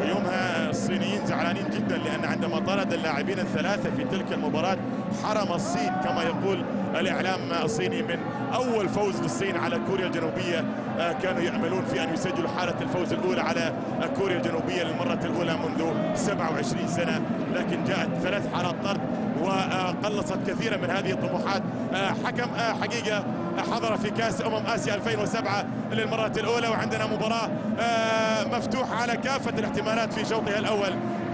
ويومها الصينيين زعلانين جدا لأن عندما طرد اللاعبين الثلاثة في تلك المباراة حرم الصين كما يقول الإعلام الصيني من أول فوز للصين على كوريا الجنوبية. آه، كانوا ياملون في أن يسجلوا حالة الفوز الأولى على كوريا الجنوبية للمرة الأولى منذ 27 سنة. لكن جاءت ثلاث حالات طرد وقلصت كثيرا من هذه الطموحات. حكم حقيقة حضر في كأس أمم آسيا 2007 للمرة الأولى وعندنا مباراة مفتوحه على كافة الاحتمالات في شوطها الأول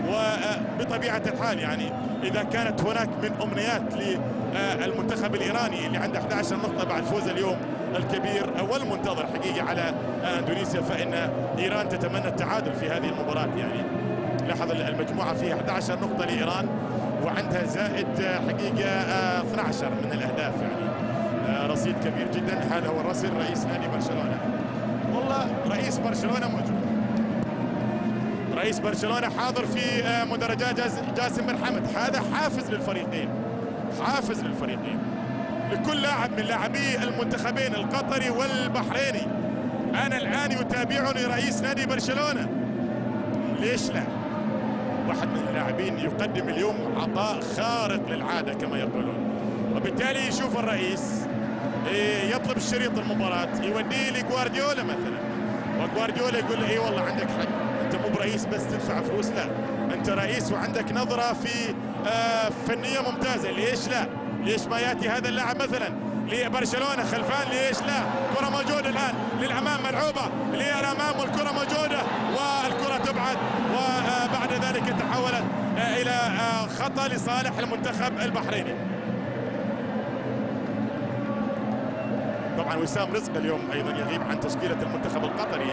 وبطبيعه الحال يعني إذا كانت هناك من أمنيات للمنتخب الإيراني اللي عنده 11 نقطة بعد فوز اليوم الكبير والمنتظر حقيقه على إندونيسيا فإن إيران تتمنى التعادل في هذه المباراة يعني. لاحظ المجموعة فيها 11 نقطة لإيران وعندها زائد حقيقة 12 من الأهداف يعني. رصيد كبير جدا. هذا هو الرسل رئيس نادي برشلونة. والله رئيس برشلونة موجود. رئيس برشلونة حاضر في مدرجات جاسم بن حمد هذا حافز للفريقين. حافز للفريقين. لكل لاعب من لاعبي المنتخبين القطري والبحريني. أنا الآن يتابعني رئيس نادي برشلونة. ليش لا؟ واحد من اللاعبين يقدم اليوم عطاء خارق للعادة كما يقولون. وبالتالي يشوف الرئيس يطلب الشريط المباراة. يوديه لجوارديولا مثلا. وجوارديولا يقول له إي والله عندك حق. أنت مو برئيس بس تدفع فلوس. لا. أنت رئيس وعندك نظرة في آه فنية ممتازة. ليش لا؟ ليش ما يأتي هذا اللاعب مثلا؟ لبرشلونة خلفان. ليش لا؟ كرة موجودة الآن للأمام ملعوبة. للأمام والكرة موجودة. والكرة تبعد. وبعد ذلك تحولت إلى خطأ لصالح المنتخب البحريني. طبعا وسام رزق اليوم أيضا يغيب عن تشكيلة المنتخب القطري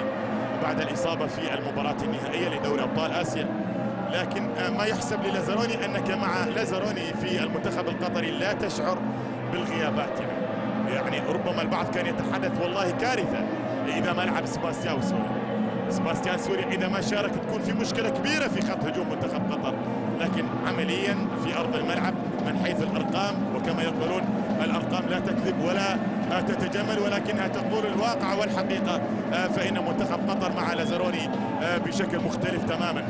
بعد الإصابة في المباراة النهائية لدوري أبطال آسيا. لكن ما يحسب للازاروني أنك مع لازاروني في المنتخب القطري لا تشعر بالغيابات. يعني يعني ربما البعض كان يتحدث والله كارثة إذا ما لعب سباستيان سوري. سباستيان سوري إذا ما شارك تكون في مشكلة كبيرة في خط هجوم منتخب قطر. لكن عمليا في أرض الملعب من حيث الأرقام وكما يقولون الأرقام لا تكذب ولا تتجمل ولكنها تقول الواقع والحقيقة. فإن منتخب قطر مع لازاروني بشكل مختلف تماما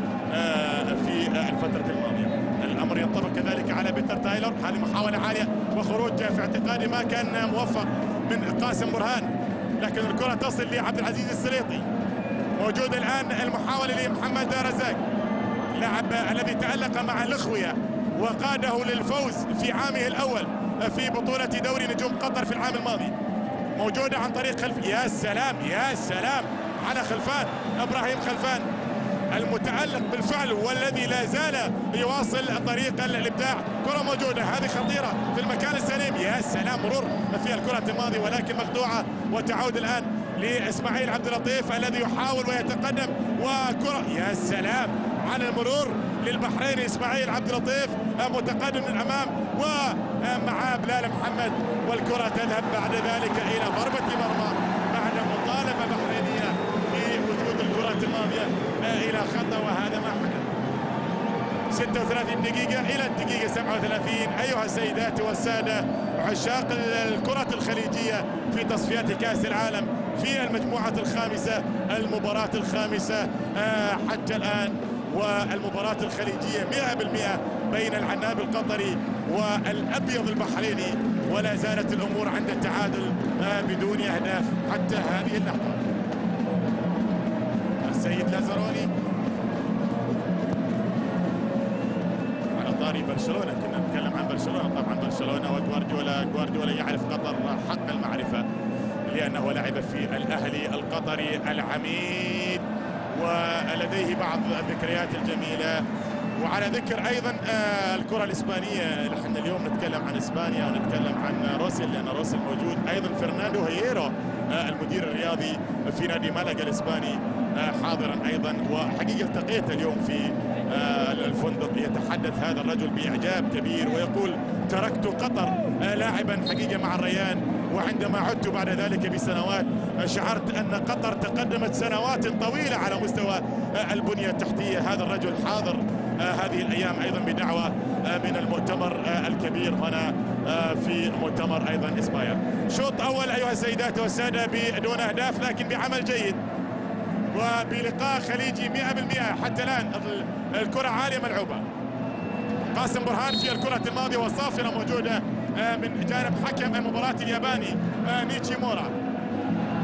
في الفترة الماضية. الأمر ينطبق كذلك على بيتر تايلور هذه محاولة عالية وخروج في اعتقادي ما كان موفق من قاسم برهان. لكن الكرة تصل لعبد العزيز السليطي موجود الآن المحاولة لمحمد رزاق لاعب الذي تألق مع الاخويه وقاده للفوز في عامه الأول في بطولة دوري نجوم قطر في العام الماضي. موجودة عن طريق خلف يا سلام يا سلام على خلفان إبراهيم خلفان. المتألق بالفعل والذي لا زال يواصل طريق الإبداع. كرة موجودة هذه خطيرة في المكان السليم. يا سلام مرور في الكرة الماضية ولكن مقطوعة وتعود الآن لإسماعيل عبد اللطيف الذي يحاول ويتقدم. وكرة يا سلام على المرور للبحرين إسماعيل عبد اللطيف متقدم من الامام ومع بلال محمد والكرة تذهب بعد ذلك إلى ضربة مرمى بعد مطالبة بحرينية بوجود الكرة الماضيه إلى خطأ وهذا ما حدث. 36 دقيقة إلى الدقيقة 37 أيها السيدات والسادة عشاق الكرة الخليجية في تصفيات كأس العالم في المجموعة الخامسة المباراة الخامسة حتى الآن. والمباراة الخليجية 100% بين العناب القطري والأبيض البحريني. ولا زالت الأمور عند التعادل بدون أهداف حتى هذه اللحظة. السيد لازاروني على طاري برشلونة. كنا نتكلم عن برشلونة. طبعا برشلونة وجوارديولا. جوارديولا يعرف قطر حق المعرفة لأنه لعب في الأهلي القطري العميد ولديه بعض الذكريات الجميلة. وعلى ذكر أيضا الكرة الإسبانية. إحنا اليوم نتكلم عن إسبانيا ونتكلم عن روسيل لأن روسيل موجود أيضا فرناندو هييرو المدير الرياضي في نادي مالاغا الإسباني حاضرا أيضا. وحقيقة التقيت اليوم في الفندق. يتحدث هذا الرجل بإعجاب كبير ويقول تركت قطر لاعبا حقيقة مع الريان. وعندما عدت بعد ذلك بسنوات شعرت أن قطر تقدمت سنوات طويلة على مستوى البنية التحتية. هذا الرجل حاضر هذه الأيام أيضا بدعوة من المؤتمر الكبير هنا في مؤتمر أيضا إسباير. شوط أول أيها السيدات والسادة بدون أهداف لكن بعمل جيد. وبلقاء خليجي 100% حتى الآن الكرة عالية ملعوبة. قاسم برهان في الكرة الماضية والصافره موجودة من جانب حكم المباراة الياباني نيتشيمورا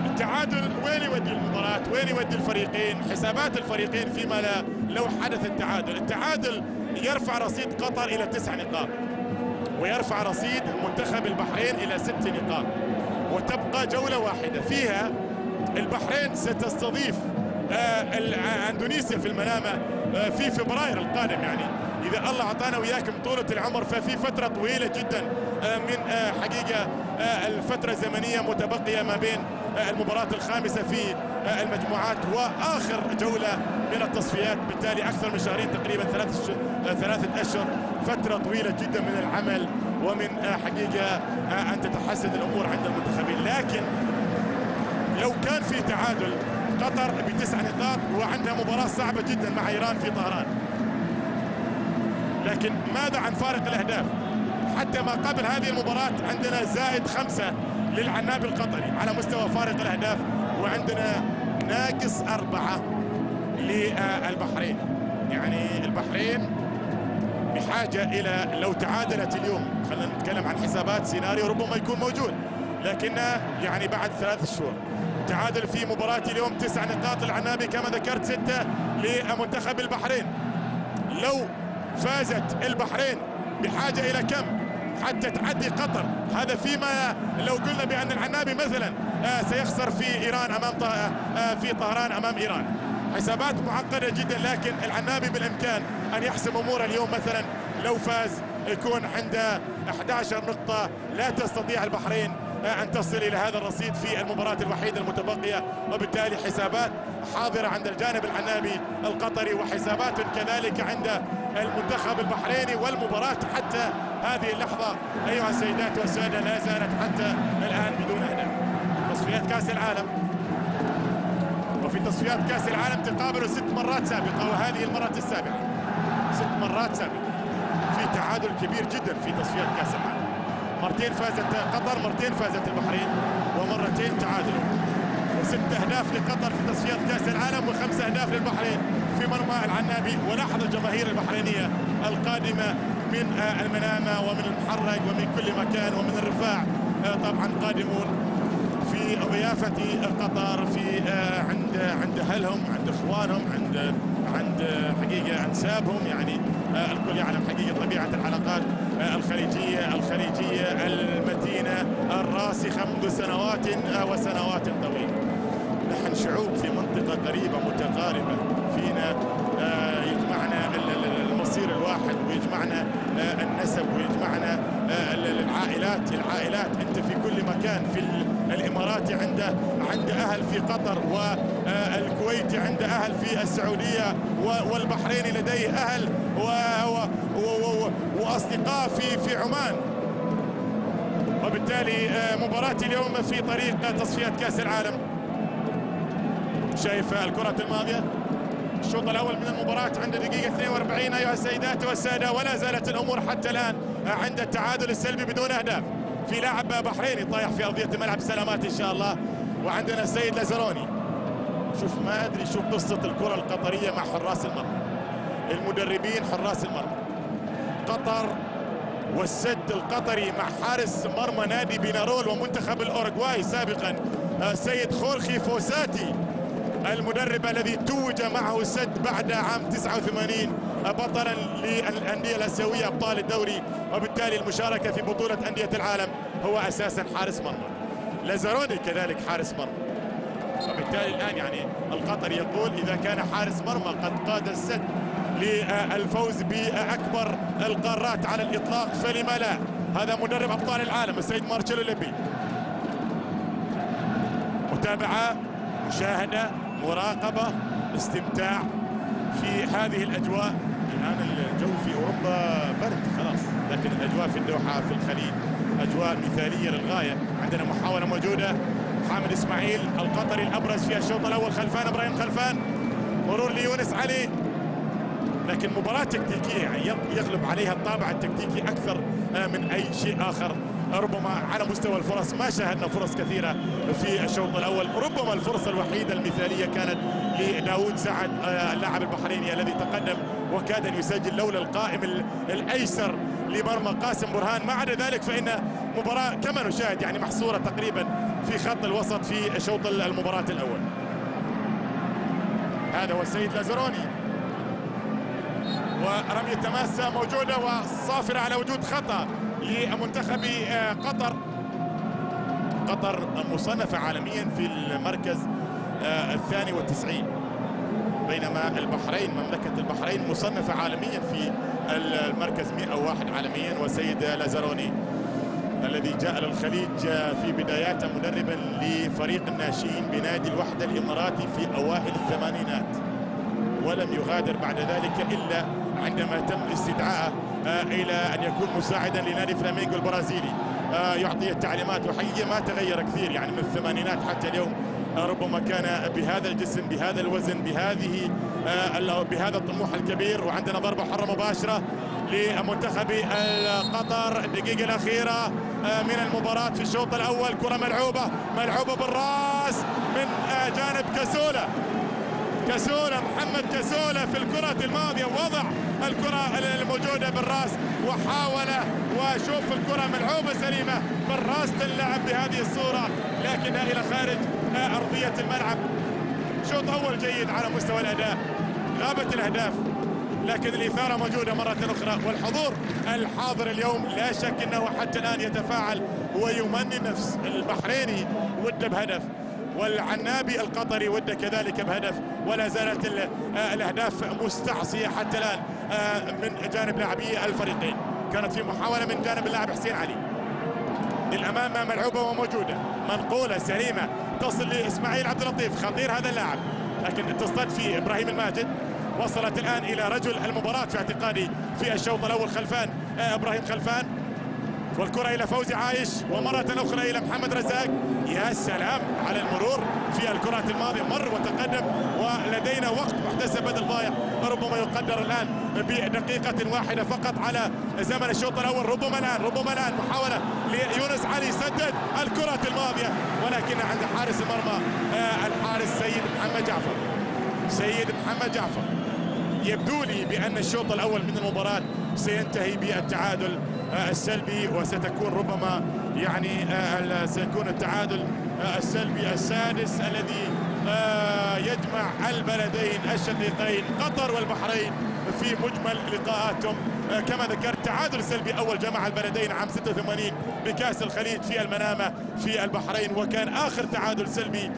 التعادل وين يودي المباراة؟ وين يودي الفريقين؟ حسابات الفريقين فيما لا لو حدث التعادل. التعادل يرفع رصيد قطر إلى تسع نقاط ويرفع رصيد منتخب البحرين إلى ست نقاط وتبقى جولة واحدة. فيها البحرين ستستضيف آه أندونيسيا في المنامة. آه في فبراير القادم يعني. إذا الله أعطانا وياكم طولة العمر ففي فترة طويلة جدا آه من حقيقة الفترة الزمنية متبقية ما بين المباراة الخامسة في المجموعات وآخر جولة من التصفيات. بالتالي أكثر من شهرين تقريبا ثلاث ثلاثة أشهر. فترة طويلة جدا من العمل ومن حقيقة أن تتحسن الأمور عند المنتخبين. لكن لو كان في تعادل قطر بتسع نقاط وعندها مباراة صعبة جدا مع إيران في طهران. لكن ماذا عن فارق الأهداف؟ حتى ما قبل هذه المباراة عندنا زائد خمسة للعناب القطري على مستوى فارق الأهداف وعندنا ناقص أربعة للبحرين. يعني البحرين بحاجة إلى لو تعادلت اليوم خلينا نتكلم عن حسابات سيناريو ربما يكون موجود لكنه يعني بعد ثلاث شهور. تعادل في مباراة اليوم تسع نقاط. العنابي كما ذكرت ستة لمنتخب البحرين. لو فازت البحرين بحاجة إلى كم؟ حتى تعدي قطر. هذا فيما لو قلنا بأن العنابي مثلا سيخسر في إيران أمام في طهران أمام إيران. حسابات معقدة جدا لكن العنابي بالإمكان أن يحسم أموره اليوم مثلا. لو فاز يكون عنده 11 نقطة. لا تستطيع البحرين أن تصل إلى هذا الرصيد في المباراة الوحيدة المتبقية وبالتالي حسابات حاضرة عند الجانب العنابي القطري وحسابات كذلك عند المنتخب البحريني والمباراة حتى هذه اللحظة. أيها السيدات والسادة لا زالت حتى الآن بدون أهداف تصفيات كأس العالم. وفي تصفيات كأس العالم تقابلوا ست مرات سابقة وهذه المرة السابعة. ست مرات سابقة. في تعادل كبير جدا في تصفيات كأس العالم. مرتين فازت قطر مرتين فازت البحرين ومرتين تعادلوا. وست أهداف لقطر في تصفيات كأس العالم وخمس أهداف للبحرين في مرمى العنابي ولاحظ الجماهير البحرينية القادمة من المنامة ومن المحرق ومن كل مكان ومن الرفاع طبعا قادمون في ضيافه قطر في عند عند أهلهم عند إخوانهم عند عند حقيقة أنسابهم يعني الكل يعلم حقيقة طبيعة العلاقات الخليجية الخليجية المتينه الراسخة منذ سنوات وسنوات طويلة. نحن شعوب في منطقة قريبة متقاربة فينا يجمعنا المصير الواحد ويجمعنا النسب ويجمعنا العائلات العائلات أنت في كل مكان في الإمارات عنده عند أهل في قطر والكويت عنده أهل في السعودية والبحرين لديه أهل واصدقاء في في عمان. وبالتالي مباراة اليوم في طريق تصفيات كأس العالم. شايف الكرة الماضية؟ الشوط الأول من المباراة عند دقيقة 42 أيها السيدات والسادة. ولا زالت الأمور حتى الآن عند التعادل السلبي بدون أهداف. في لاعب بحريني طايح في أرضية الملعب سلامات إن شاء الله. وعندنا السيد لازروني شوف ما أدري شو قصة الكرة القطرية مع حراس المرمى. المدربين حراس المرمى. قطر والسد القطري مع حارس مرمى نادي بينارول ومنتخب الأوروغواي سابقا السيد خورخي فوساتي المدرب الذي توج معه السد بعد عام 89 بطلا للأندية الآسيوية أبطال الدوري وبالتالي المشاركة في بطولة أندية العالم هو أساسا حارس مرمى. لازاروني كذلك حارس مرمى. وبالتالي الآن يعني القطر يقول إذا كان حارس مرمى قد قاد السد. للفوز بأكبر القارات على الإطلاق. فلما لا. هذا مدرب أبطال العالم السيد مارتشيلو ليبي. متابعة مشاهدة مراقبة استمتاع في هذه الأجواء. الآن الجو في أوروبا برد خلاص لكن الأجواء في الدوحة في الخليج أجواء مثالية للغاية. عندنا محاولة موجودة. حامد إسماعيل القطري الأبرز في الشوط الأول. خلفان إبراهيم خلفان مرور ليونس علي. لكن مباراة تكتيكية يعني يغلب عليها الطابع التكتيكي أكثر من أي شيء آخر. ربما على مستوى الفرص ما شاهدنا فرص كثيرة في الشوط الأول. ربما الفرصة الوحيدة المثالية كانت لداود سعد اللاعب البحريني الذي تقدم وكاد أن يسجل لولا القائم الأيسر لمرمى قاسم برهان. ما عدا ذلك فإن مباراة كما نشاهد يعني محصورة تقريبا في خط الوسط في شوط المباراة الأول. هذا هو السيد لازروني ورمية تماس موجودة وصافرة على وجود خطأ لمنتخب آه، قطر. قطر مصنفة عالميا في المركز آه، الثاني والتسعين بينما البحرين مملكة البحرين مصنفة عالميا في المركز 101 عالميا. والسيد لازاروني الذي جاء للخليج في بداياته مدربا لفريق الناشئين بنادي الوحدة الإماراتي في أوائل الثمانينات ولم يغادر بعد ذلك إلا عندما تم استدعاءه آه، إلى أن يكون مساعدا لنادي فلامينغو البرازيلي. آه، يعطي التعليمات وحقيقة ما تغير كثير يعني من الثمانينات حتى اليوم. آه، ربما كان بهذا الجسم بهذا الوزن بهذه بهذا الطموح الكبير. وعندنا ضربة حرة مباشرة لمنتخب قطر الدقيقة الأخيرة من المباراة في الشوط الأول. كرة ملعوبة ملعوبة بالراس من جانب كسولة كسولة محمد كسولة في الكرة الماضية. وضع الكرة الموجودة بالراس وحاول وشوف الكرة ملعوبة سليمة بالراس تلعب بهذه الصورة. لكنها إلى خارج أرضية الملعب. شوط أول جيد على مستوى الأداء غابت الأهداف. لكن الإثارة موجودة مرة أخرى. والحضور الحاضر اليوم لا شك أنه حتى الآن يتفاعل ويمني نفس البحريني. وده بهدف. والعنابي القطري وده كذلك بهدف ولا زالت آه، الأهداف مستعصية حتى الآن آه، من جانب لاعبي الفريقين. كانت في محاولة من جانب اللاعب حسين علي. للأمام ملعوبة وموجودة. منقولة سليمة تصل لإسماعيل عبد اللطيف خطير هذا اللاعب. لكن تصطد فيه إبراهيم الماجد. وصلت الآن إلى رجل المباراة في اعتقادي في الشوط الأول خلفان آه، إبراهيم خلفان. والكرة إلى فوزي عايش ومرة أخرى إلى محمد رزاق. يا سلام على المرور في الكرات الماضية. مر وتقدم ولدينا وقت محتسب بدل ضايع. ربما يقدر الآن بدقيقة واحدة فقط على زمن الشوط الأول. ربما الآن ربما الآن محاولة ليونس علي سدد الكرة الماضية. ولكن عند حارس المرمى آه، الحارس سيد محمد جعفر. سيد محمد جعفر. يبدو لي بأن الشوط الأول من المباراة سينتهي بالتعادل آه، السلبي وستكون ربما يعني آه، سيكون التعادل آه، السلبي السادس الذي يجمع البلدين الشقيقين قطر والبحرين في مجمل لقاءاتهم. كما ذكرت تعادل سلبي أول جمع البلدين عام 86 بكأس الخليج في المنامة في البحرين وكان آخر تعادل سلبي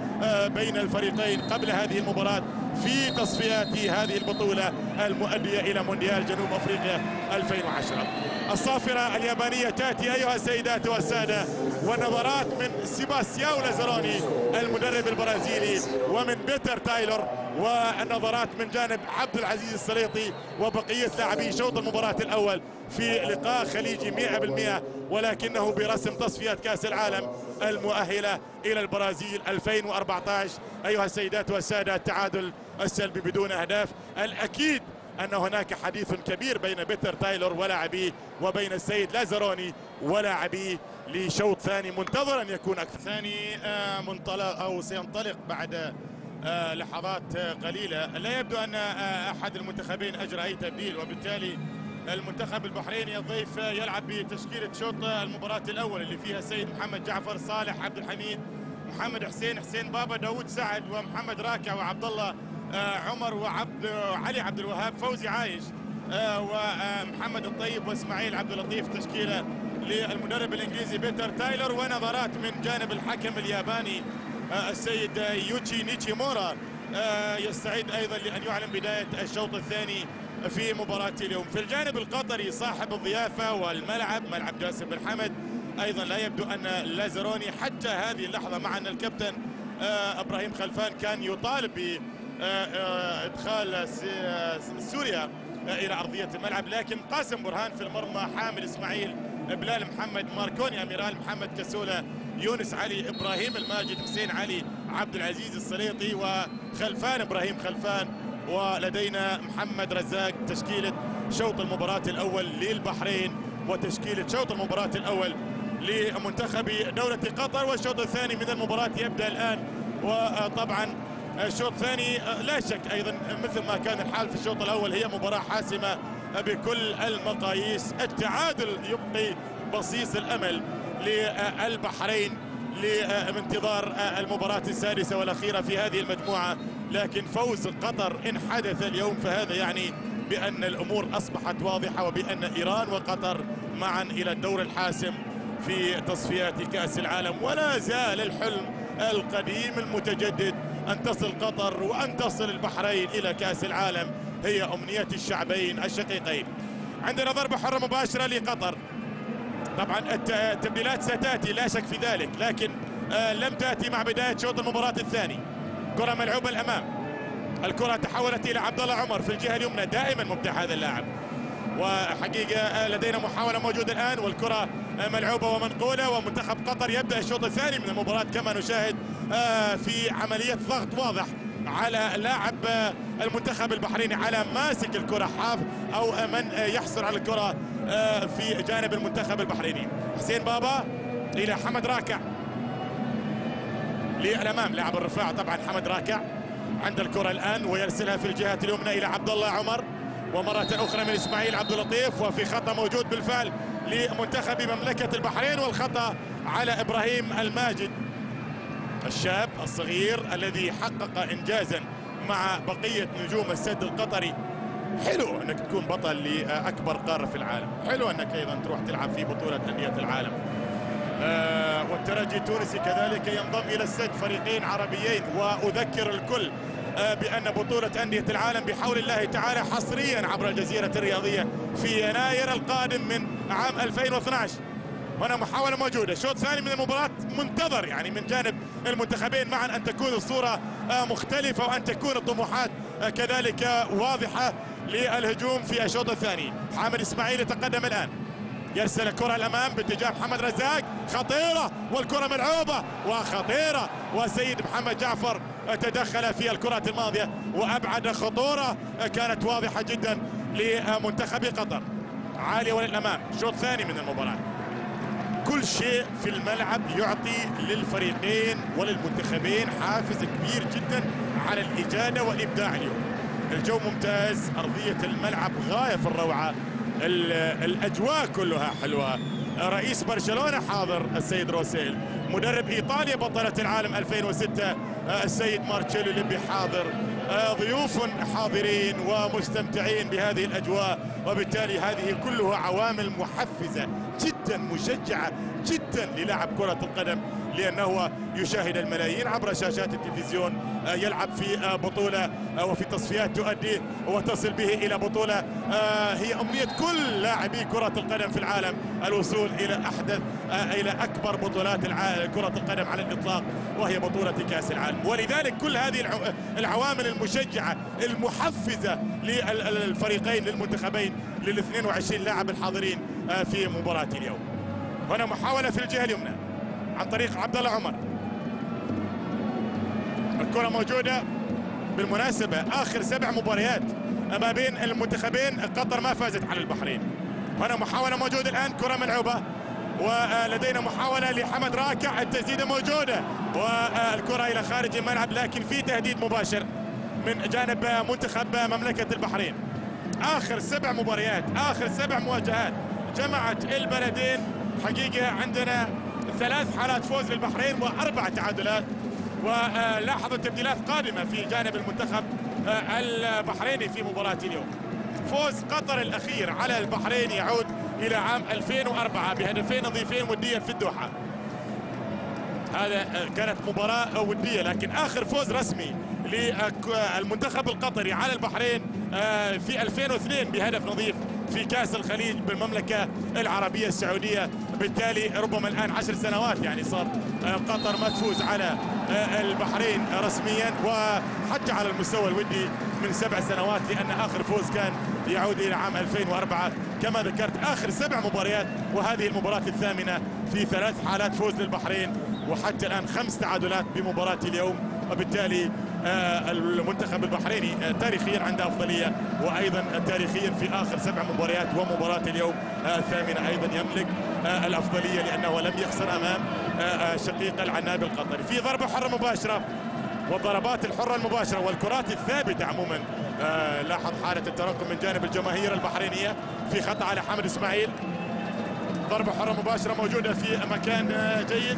بين الفريقين قبل هذه المباراة. في تصفيات هذه البطولة المؤدية إلى مونديال جنوب أفريقيا 2010 الصافرة اليابانية تأتي أيها السيدات والسادة والنظرات من سيباستياو لازروني المدرب البرازيلي ومن بيتر تايلور والنظرات من جانب عبد العزيز السليطي وبقية لاعبي شوط المباراة الأول في لقاء خليجي 100% ولكنه برسم تصفيات كأس العالم المؤهلة إلى البرازيل 2014 أيها السيدات والسادة التعادل السلبي بدون أهداف. الأكيد أن هناك حديث كبير بين بيتر تايلور ولاعبيه وبين السيد لازروني ولاعبيه لشوط ثاني منتظر أن يكون أكثر. ثاني آه، منطلق أو سينطلق بعد آه، لحظات قليلة. لا يبدو أن آه، أحد المنتخبين أجرى أي تبديل وبالتالي المنتخب البحريني الضيف يلعب بتشكيلة شوط المباراة الأول اللي فيها السيد محمد جعفر صالح عبد الحميد محمد حسين حسين بابا داود سعد ومحمد راكع وعبد الله آه، عمر وعبد علي عبد الوهاب فوزي عايش ومحمد الطيب وإسماعيل عبد اللطيف تشكيلة للمدرب الإنجليزي بيتر تايلر ونظرات من جانب الحكم الياباني آه، السيد يوتشي نيتشيمورا آه، يستعد أيضا لأن يعلن بداية الشوط الثاني في مباراة اليوم. في الجانب القطري صاحب الضيافة والملعب ملعب جاسم بن حمد أيضا لا يبدو أن لازروني حتى هذه اللحظة مع أن الكابتن آه، إبراهيم خلفان كان يطالب بإدخال سوريا إلى أرضية الملعب. لكن قاسم برهان في المرمى حامل إسماعيل بلال محمد ماركوني أميرال محمد كسولة يونس علي إبراهيم الماجد حسين علي عبد العزيز السليطي وخلفان إبراهيم خلفان ولدينا محمد رزاق تشكيلة شوط المباراة الأول للبحرين وتشكيلة شوط المباراة الأول لمنتخب دولة قطر. والشوط الثاني من المباراة يبدأ الآن وطبعا الشوط الثاني لا شك أيضا مثل ما كان الحال في الشوط الأول هي مباراة حاسمة بكل المقاييس. التعادل يبقي بصيص الأمل للبحرين لانتظار المباراة السادسة والأخيرة في هذه المجموعة لكن فوز قطر إن حدث اليوم فهذا يعني بأن الأمور أصبحت واضحة وبأن إيران وقطر معا إلى الدور الحاسم في تصفيات كأس العالم. ولا زال الحلم القديم المتجدد أن تصل قطر وأن تصل البحرين إلى كأس العالم. هي أمنية الشعبين الشقيقين. عندنا ضربة حرة مباشرة لقطر. طبعا التبديلات ستأتي لا شك في ذلك لكن آه لم تأتي مع بداية شوط المباراة الثاني. كرة ملعوبة الأمام. الكرة تحولت إلى عبد الله عمر في الجهة اليمنى دائما مبدع هذا اللاعب. وحقيقة آه لدينا محاولة موجودة الآن والكرة آه ملعوبة ومنقولة ومنتخب قطر يبدأ الشوط الثاني من المباراة كما نشاهد آه في عملية ضغط واضح على لاعب المنتخب البحريني على ماسك الكرة حاف أو من يحصل على الكرة في جانب المنتخب البحريني. حسين بابا إلى حمد راكع. للأمام لاعب الرفاع طبعا حمد راكع. عند الكرة الآن ويرسلها في الجهة اليمنى إلى عبد الله عمر. ومرة أخرى من إسماعيل عبد اللطيف وفي خطا موجود بالفعل لمنتخب مملكة البحرين والخطأ على إبراهيم الماجد. الشاب الصغير الذي حقق انجازا مع بقية نجوم السد القطري. حلو أنك تكون بطل لأكبر قارة في العالم. حلو أنك أيضا تروح تلعب في بطولة أندية العالم. آه والترجي التونسي كذلك ينضم إلى السد فريقين عربيين. وأذكر الكل آه بأن بطولة أندية العالم بحول الله تعالى حصريا عبر الجزيرة الرياضية في يناير القادم من عام 2012 هنا محاولة موجودة. شوط ثاني من المباراة منتظر يعني من جانب المنتخبين معا أن تكون الصورة مختلفة وأن تكون الطموحات كذلك واضحة للهجوم في الشوط الثاني. حامد إسماعيل يتقدم الآن. يرسل الكرة الأمام باتجاه محمد رزاق. خطيرة والكرة ملعوبة. وخطيرة. وسيد محمد جعفر تدخل في الكرات الماضية وأبعد خطورة كانت واضحة جدا لمنتخب قطر. عالية وللأمام شوط ثاني من المباراة. كل شيء في الملعب يعطي للفريقين وللمنتخبين حافز كبير جدا على الإجادة والإبداع اليوم. الجو ممتاز أرضية الملعب غاية في الروعة. الأجواء كلها حلوة. رئيس برشلونة حاضر السيد روسيل. مدرب إيطاليا بطلة العالم 2006 السيد مارتشيلو ليبي حاضر ضيوف حاضرين ومستمتعين بهذه الأجواء وبالتالي هذه كلها عوامل محفزة جدا مشجعة جدا للاعب كرة القدم. لأنه يشاهد الملايين عبر شاشات التلفزيون يلعب في بطولة وفي تصفيات تؤدي وتصل به إلى بطولة هي أمنية كل لاعبي كرة القدم في العالم. الوصول إلى أحدث إلى أكبر بطولات كرة القدم على الإطلاق وهي بطولة كأس العالم. ولذلك كل هذه العوامل المشجعة المحفزة للفريقين للمنتخبين لل 22 لاعب الحاضرين في مباراة اليوم. هنا محاولة في الجهة اليمنى. عن طريق عبد الله عمر. الكرة موجودة بالمناسبة آخر سبع مباريات ما بين المنتخبين قطر ما فازت على البحرين. هنا محاولة موجودة الآن كرة ملعوبة ولدينا محاولة لحمد راكع التسديدة موجودة والكرة إلى خارج الملعب لكن في تهديد مباشر من جانب منتخب مملكة البحرين. آخر سبع مباريات آخر سبع مواجهات جمعت البلدين. حقيقة عندنا ثلاث حالات فوز للبحرين وأربع تعادلات ولاحظوا تبديلات قادمة في جانب المنتخب البحريني في مباراة اليوم. فوز قطر الأخير على البحرين يعود إلى عام 2004 بهدفين نظيفين وديا في الدوحة. هذا كانت مباراة ودية لكن آخر فوز رسمي للمنتخب القطري على البحرين في 2002 بهدف نظيف في كأس الخليج بالمملكة العربية السعودية. بالتالي ربما الآن عشر سنوات يعني صار قطر ما تفوز على البحرين رسميا وحتى على المستوى الودي من سبع سنوات لأن آخر فوز كان يعود إلى عام 2004 كما ذكرت آخر سبع مباريات وهذه المباراة الثامنة في ثلاث حالات فوز للبحرين وحتى الآن خمس تعادلات بمباراة اليوم. وبالتالي المنتخب البحريني تاريخيا عنده أفضلية وأيضا تاريخيا في آخر سبع مباريات ومباراة اليوم الثامنة أيضا يملك الأفضلية لأنه لم يخسر أمام شقيق العناب القطري. في ضربة حرة مباشرة والضربات الحرة المباشرة والكرات الثابتة عموما آه لاحظ حالة الترقب من جانب الجماهير البحرينية في خطأ على حمد إسماعيل. ضربة حرة مباشرة موجودة في مكان آه جيد.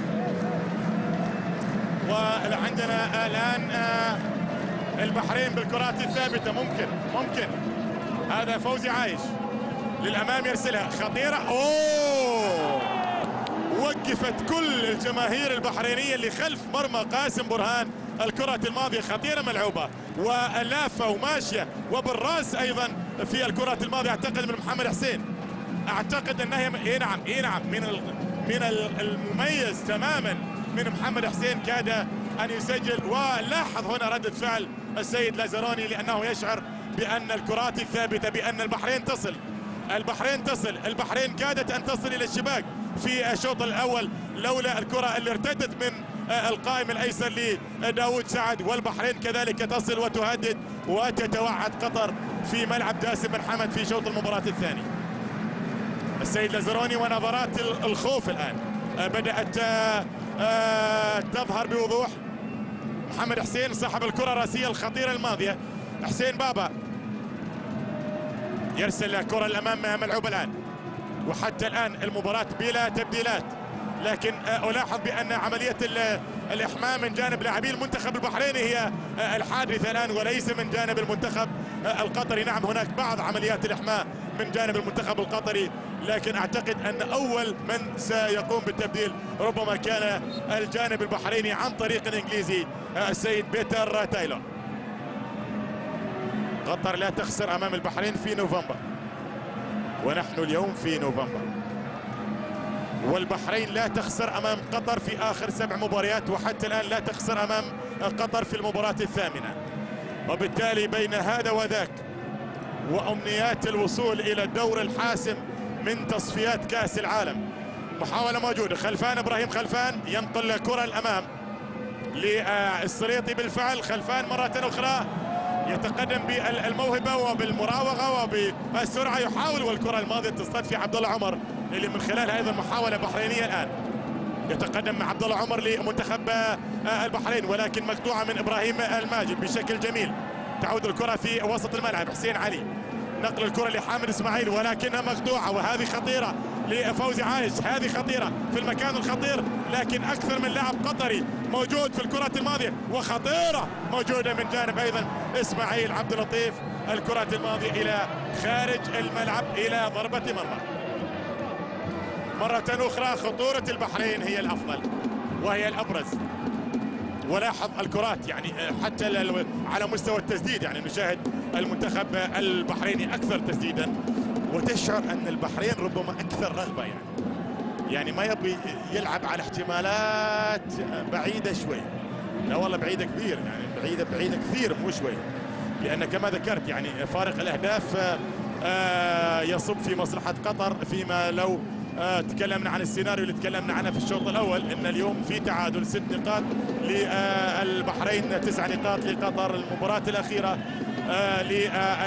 وعندنا الآن آه البحرين بالكرات الثابتة. ممكن ممكن. هذا فوزي عايش. للأمام يرسلها. خطيرة. أوه! وقفت كل الجماهير البحرينية اللي خلف مرمى قاسم برهان الكرة الماضية. خطيرة ملعوبة. ولافة وماشية. وبالرأس أيضا في الكرة الماضية. أعتقد من محمد حسين. أعتقد أنها إيه نعم إيه نعم. من من المميز تماما. من محمد حسين كاد أن يسجل. ولاحظ هنا ردة فعل السيد لازروني لأنه يشعر بأن الكرات الثابتة بأن البحرين تصل. البحرين تصل. البحرين كادت أن تصل إلى الشباك في الشوط الأول لولا الكرة اللي ارتدت من القائم الأيسر لداود سعد. والبحرين كذلك تصل وتهدد وتتوعد قطر في ملعب جاسم بن حمد في شوط المباراة الثاني. السيد لازروني ونظرات الخوف الآن. بدأت تظهر بوضوح. محمد حسين صاحب الكرة الرأسية الخطيرة الماضية. حسين بابا. يرسل كرة الأمام ملعوبة الآن. وحتى الآن المباراة بلا تبديلات. لكن ألاحظ بأن عملية الإحماء من جانب لاعبي المنتخب البحريني هي الحادثة الآن وليس من جانب المنتخب القطري. نعم هناك بعض عمليات الإحماء. من جانب المنتخب القطري لكن أعتقد أن أول من سيقوم بالتبديل ربما كان الجانب البحريني عن طريق الإنجليزي السيد بيتر تايلور قطر لا تخسر أمام البحرين في نوفمبر. ونحن اليوم في نوفمبر. والبحرين لا تخسر أمام قطر في آخر سبع مباريات وحتى الآن لا تخسر أمام قطر في المباراة الثامنة. وبالتالي بين هذا وذاك وأمنيات الوصول إلى الدور الحاسم من تصفيات كأس العالم. محاولة موجودة. خلفان إبراهيم خلفان ينقل كرة الأمام للسريطي بالفعل. خلفان مرة أخرى يتقدم بالموهبة وبالمراوغة وبالسرعة. يحاول والكرة الماضية تصطاد في عبد الله عمر اللي من خلالها أيضا محاوله بحرينية الآن يتقدم عبد الله عمر لمنتخب البحرين ولكن مقطوعة من إبراهيم الماجد بشكل جميل. تعود الكرة في وسط الملعب. حسين علي. نقل الكرة لحامد إسماعيل ولكنها مقطوعه وهذه خطيرة لفوزي عايش. هذه خطيرة في المكان الخطير لكن أكثر من لاعب قطري موجود في الكرة الماضية وخطيرة موجودة من جانب أيضا إسماعيل عبد اللطيف. الكرة الماضية إلى خارج الملعب إلى ضربة مرمى. مرة أخرى خطورة البحرين هي الأفضل وهي الأبرز. ولاحظ الكرات يعني حتى على مستوى التسديد يعني نشاهد المنتخب البحريني أكثر تسديدا. وتشعر أن البحرين ربما أكثر رغبة يعني. يعني ما يبي يلعب على احتمالات بعيدة شوي. لا والله بعيدة كبير يعني بعيدة بعيدة كثير مو شوي. لأن كما ذكرت يعني فارق الأهداف يصب في مصلحة قطر فيما لو تكلمنا عن السيناريو اللي تكلمنا عنه في الشوط الأول إن اليوم في تعادل ست نقاط للبحرين تسع نقاط لقطر المباراة الأخيرة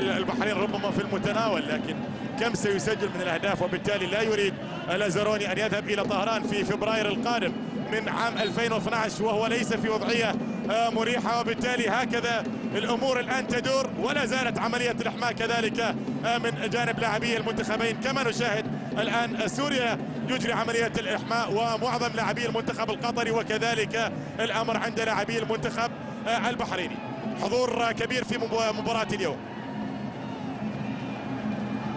للبحرين ربما في المتناول لكن كم سيسجل من الأهداف؟ وبالتالي لا يريد لازروني أن يذهب إلى طهران في فبراير القادم من عام 2012 وهو ليس في وضعية مريحة وبالتالي هكذا الأمور الآن تدور ولا زالت عملية الإحماء كذلك من جانب لاعبي المنتخبين كما نشاهد الآن سوريا يجري عملية الإحماء ومعظم لاعبي المنتخب القطري وكذلك الأمر عند لاعبي المنتخب البحريني. حضور كبير في مباراة اليوم.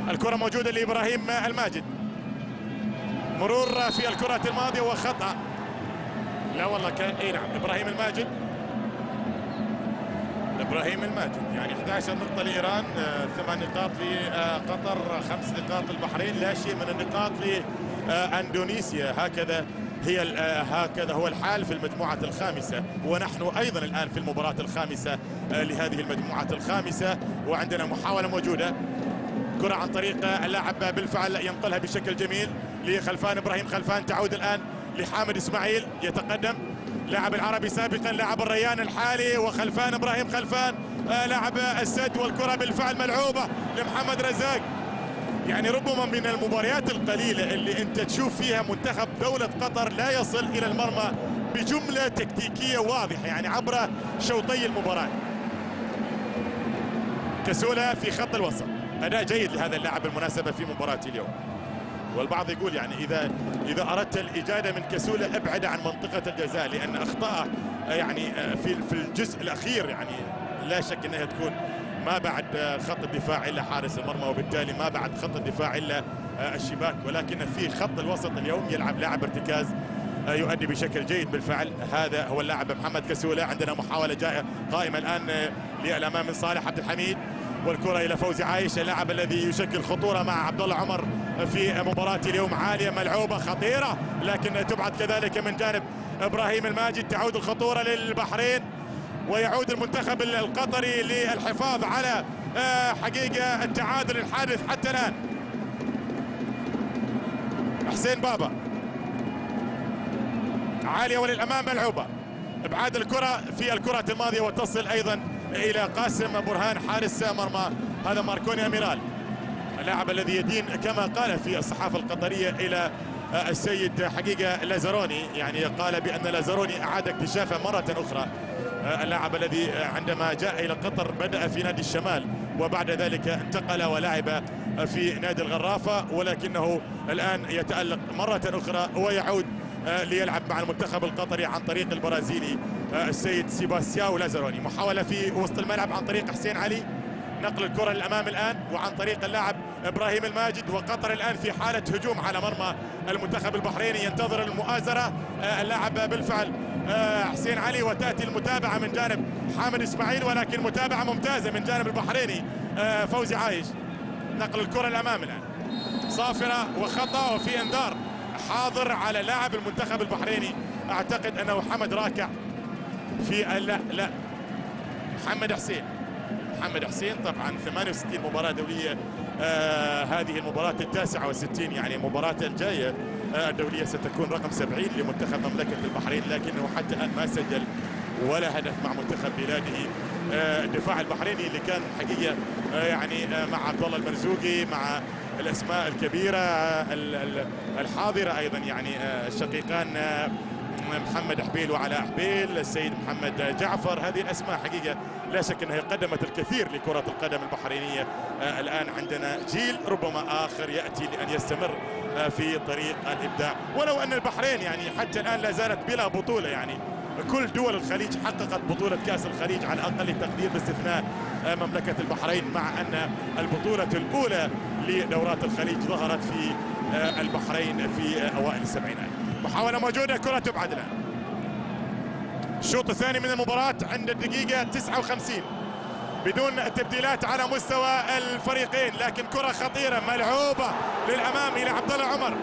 الكرة موجودة لإبراهيم الماجد. مرور في الكرة الماضية وخطأ. لا والله كان إي نعم إبراهيم الماجد. إبراهيم الماجد يعني 11 نقطة لإيران ثمان نقاط لقطر خمس نقاط للبحرين لا شيء من النقاط لاندونيسيا هكذا هي هكذا هو الحال في المجموعة الخامسة. ونحن أيضا الآن في المباراة الخامسة لهذه المجموعة الخامسة. وعندنا محاولة موجودة. كرة عن طريق اللاعب بالفعل ينقلها بشكل جميل لخلفان إبراهيم خلفان. تعود الآن لحامد إسماعيل يتقدم. لاعب العربي سابقا لاعب الريان الحالي وخلفان إبراهيم خلفان لاعب السد والكرة بالفعل ملعوبة لمحمد رزاق. يعني ربما من المباريات القليلة اللي أنت تشوف فيها منتخب دولة قطر لا يصل إلى المرمى بجملة تكتيكية واضحة يعني عبر شوطي المباراة. كسولة في خط الوسط. أداء جيد لهذا اللاعب بالمناسبة في مباراة اليوم. والبعض يقول يعني إذا إذا أردت الإجادة من كسولة أبعد عن منطقة الجزاء لأن أخطاءه يعني في في الجزء الأخير يعني لا شك أنها تكون ما بعد خط الدفاع إلا حارس المرمى وبالتالي ما بعد خط الدفاع إلا الشباك. ولكن في خط الوسط اليوم يلعب لاعب ارتكاز يؤدي بشكل جيد بالفعل. هذا هو اللاعب محمد كسولة. عندنا محاولة جائة قائمة الآن للأمام من صالح عبد الحميد. والكرة إلى فوزي عايش اللاعب الذي يشكل خطورة مع عبد الله عمر في مباراة اليوم. عالية ملعوبة خطيرة لكن تبعد كذلك من جانب إبراهيم الماجد. تعود الخطورة للبحرين ويعود المنتخب القطري للحفاظ على حقيقة التعادل الحادث حتى الآن. حسين بابا. عالية وللأمام ملعوبة. إبعاد الكرة في الكرة الماضية وتصل أيضا إلى قاسم برهان حارس مرمى هذا ماركوني أميرال. اللاعب الذي يدين كما قال في الصحافة القطرية إلى السيد حقيقة لازاروني. يعني قال بأن لازاروني أعاد اكتشافه مرة أخرى. اللاعب الذي عندما جاء إلى قطر بدأ في نادي الشمال وبعد ذلك انتقل ولعب في نادي الغرافة ولكنه الآن يتألق مرة أخرى ويعود ليلعب مع المنتخب القطري عن طريق البرازيلي السيد سيباستياو لازاروني. محاولة في وسط الملعب عن طريق حسين علي. نقل الكرة للأمام الآن وعن طريق اللاعب إبراهيم الماجد. وقطر الآن في حالة هجوم على مرمى المنتخب البحريني. ينتظر المؤازرة اللاعب بالفعل حسين علي. وتأتي المتابعة من جانب حامد إسماعيل ولكن متابعة ممتازة من جانب البحريني فوزي عايش. نقل الكرة للأمام الآن. صافرة وخطأ وفي إنذار حاضر على لاعب المنتخب البحريني. أعتقد أنه حمد راكع في لا لا محمد حسين. محمد حسين طبعا 68 مباراة دولية آه هذه المباراة التاسعة والستين يعني المباراة الجاية آه الدولية ستكون رقم 70 لمنتخب مملكة البحرين لكنه حتى الآن ما سجل ولا هدف مع منتخب بلاده. آه الدفاع البحريني اللي كان حقيقة آه يعني مع عبد الله المرزوقي مع الأسماء الكبيرة الحاضرة أيضا يعني الشقيقان محمد حبيل وعلاء حبيل السيد محمد جعفر. هذه الأسماء حقيقة لا شك أنها قدمت الكثير لكرة القدم البحرينية الآن عندنا جيل ربما آخر يأتي لأن يستمر في طريق الإبداع. ولو أن البحرين يعني حتى الآن لا زالت بلا بطولة يعني كل دول الخليج حققت بطولة كأس الخليج على أقل تقدير باستثناء مملكة البحرين مع أن البطولة الأولى لدورات الخليج ظهرت في البحرين في أوائل السبعينات. محاولة موجودة كرة تبعد الآن. الشوط الثاني من المباراة عند الدقيقة 59 بدون تبديلات على مستوى الفريقين لكن كرة خطيرة ملعوبة للأمام إلى عبد الله عمر.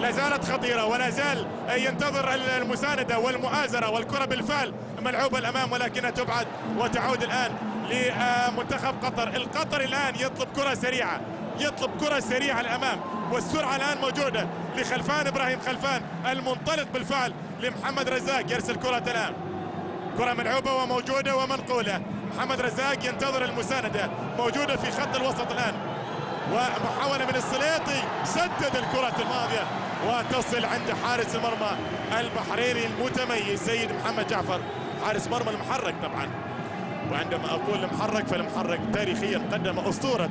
لا زالت خطيرة ولا زال ينتظر المساندة والمؤازرة والكرة بالفعل ملعوبة الأمام ولكنها تبعد وتعود الآن لمنتخب قطر. القطري الآن يطلب كرة سريعة. يطلب كرة سريعة الأمام. والسرعة الآن موجودة لخلفان إبراهيم خلفان المنطلق بالفعل لمحمد رزاق يرسل كرة الآن. كرة ملعوبة وموجودة ومنقولة. محمد رزاق ينتظر المساندة. موجودة في خط الوسط الآن. ومحاولة من السليطي. سدد الكرة الماضية. وتصل عند حارس المرمى البحريني المتميز سيد محمد جعفر. حارس مرمى المحرك طبعا. وعندما أقول المحرك فالمحرك تاريخيا قدم أسطورة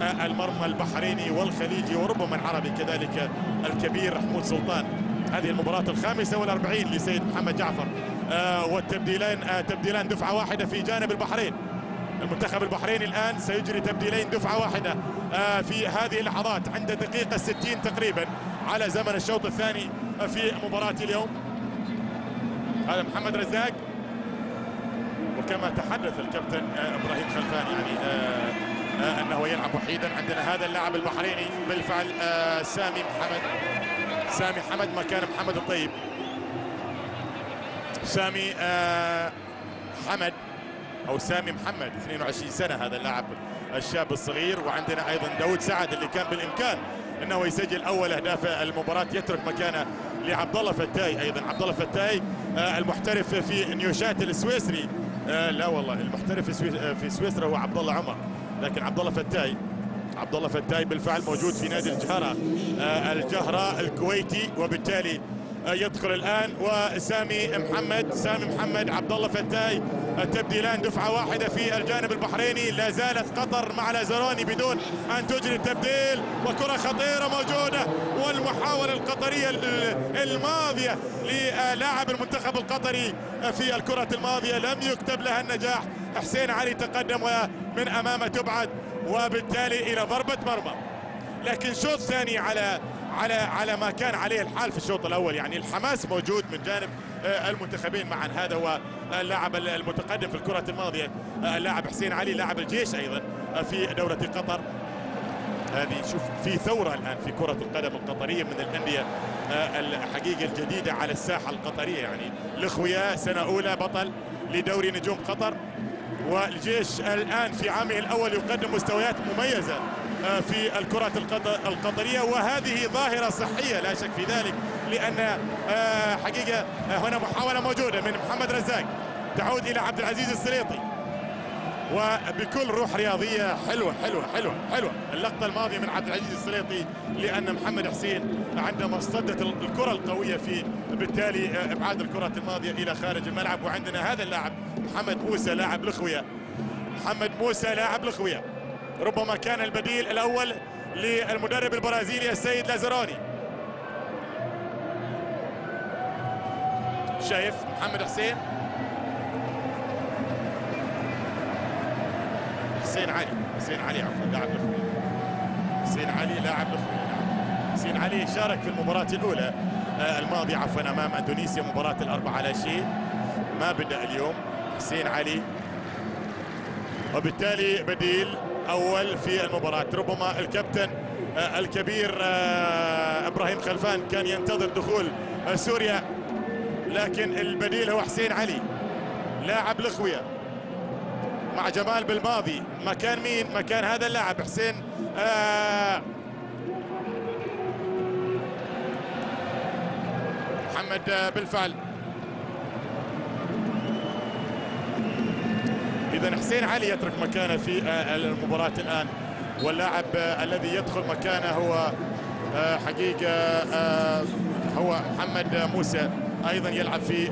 المرمى البحريني والخليجي وربما العربي كذلك الكبير حمود سلطان. هذه المباراة الخامسة والأربعين لسيد محمد جعفر. والتبديلين تبديلان دفعة واحدة في جانب البحرين. المنتخب البحريني الآن سيجري تبديلين دفعة واحدة في هذه اللحظات عند دقيقة 60 تقريبا على زمن الشوط الثاني في مباراة اليوم. هذا محمد رزاق. وكما تحدث الكابتن إبراهيم خلفان يعني أنه يلعب وحيدا عندنا هذا اللاعب البحريني. بالفعل سامي محمد. سامي حمد مكان محمد الطيب. سامي حمد أو سامي محمد 22 سنة هذا اللاعب الشاب الصغير. وعندنا أيضا داود سعد اللي كان بالإمكان أنه يسجل أول أهداف المباراة. يترك مكانه لعبد الله فتاي أيضا عبد الله فتاي المحترف في نيوشاتل السويسري. لا والله المحترف في سويسرا هو عبد الله عمر. لكن عبد الله فتاي. عبد الله فتاي بالفعل موجود في نادي الجهرة الجهرة الكويتي وبالتالي يدخل الآن وسامي محمد سامي محمد عبد الله فتاي التبديلان دفعة واحدة في الجانب البحريني. لا زالت قطر مع لازروني بدون أن تجري التبديل وكرة خطيرة موجودة والمحاولة القطرية الماضية للاعب المنتخب القطري في الكرة الماضية. لم يكتب لها النجاح. حسين علي تقدم ومن أمامه تبعد وبالتالي إلى ضربة مرمى. لكن شوط ثاني على على على ما كان عليه الحال في الشوط الأول. يعني الحماس موجود من جانب آه، المنتخبين معا. هذا هو اللاعب المتقدم في الكرة الماضية آه، اللاعب حسين علي لاعب الجيش أيضا آه، في دولة قطر. هذه شوف في ثورة الآن في كرة القدم القطرية من الأندية الحقيقة الجديدة على الساحة القطرية. يعني الأخويا سنة أولى بطل لدوري نجوم قطر. والجيش الآن في عامه الأول يقدم مستويات مميزة. في الكرة القطرية وهذه ظاهرة صحية لا شك في ذلك لأن آه، حقيقة آه، هنا محاولة موجودة من محمد رزاق تعود إلى عبد العزيز السليطي. وبكل روح رياضية حلوة حلوة حلوة حلوة. اللقطة الماضية من عبد العزيز السليطي لأن محمد حسين عندما اصطدت الكرة القوية في بالتالي آه، إبعاد الكرة الماضية إلى خارج الملعب. وعندنا هذا اللاعب محمد موسى لاعب الأخوية محمد موسى لاعب الأخوية ربما كان البديل الأول للمدرب البرازيلي السيد لازروني. شايف محمد حسين؟ حسين علي حسين علي عفوا لاعب الاخوي حسين علي لاعب الاخوي حسين علي شارك في المباراة الأولى آه، الماضية عفوا أمام أندونيسيا مباراة الأربعة على شيء ما بدأ اليوم حسين علي. وبالتالي بديل أول في المباراة. ربما الكابتن آه، الكبير آه، إبراهيم خلفان كان ينتظر دخول سوريا. لكن البديل هو حسين علي لاعب الاخويه مع جمال بالماضي. مكان مين؟ مكان هذا اللاعب حسين آه محمد بالفعل. إذا حسين علي يترك مكانه في آه، المباراة الآن. واللاعب آه، الذي يدخل مكانه هو آه، حقيقة هو محمد موسى. أيضا يلعب في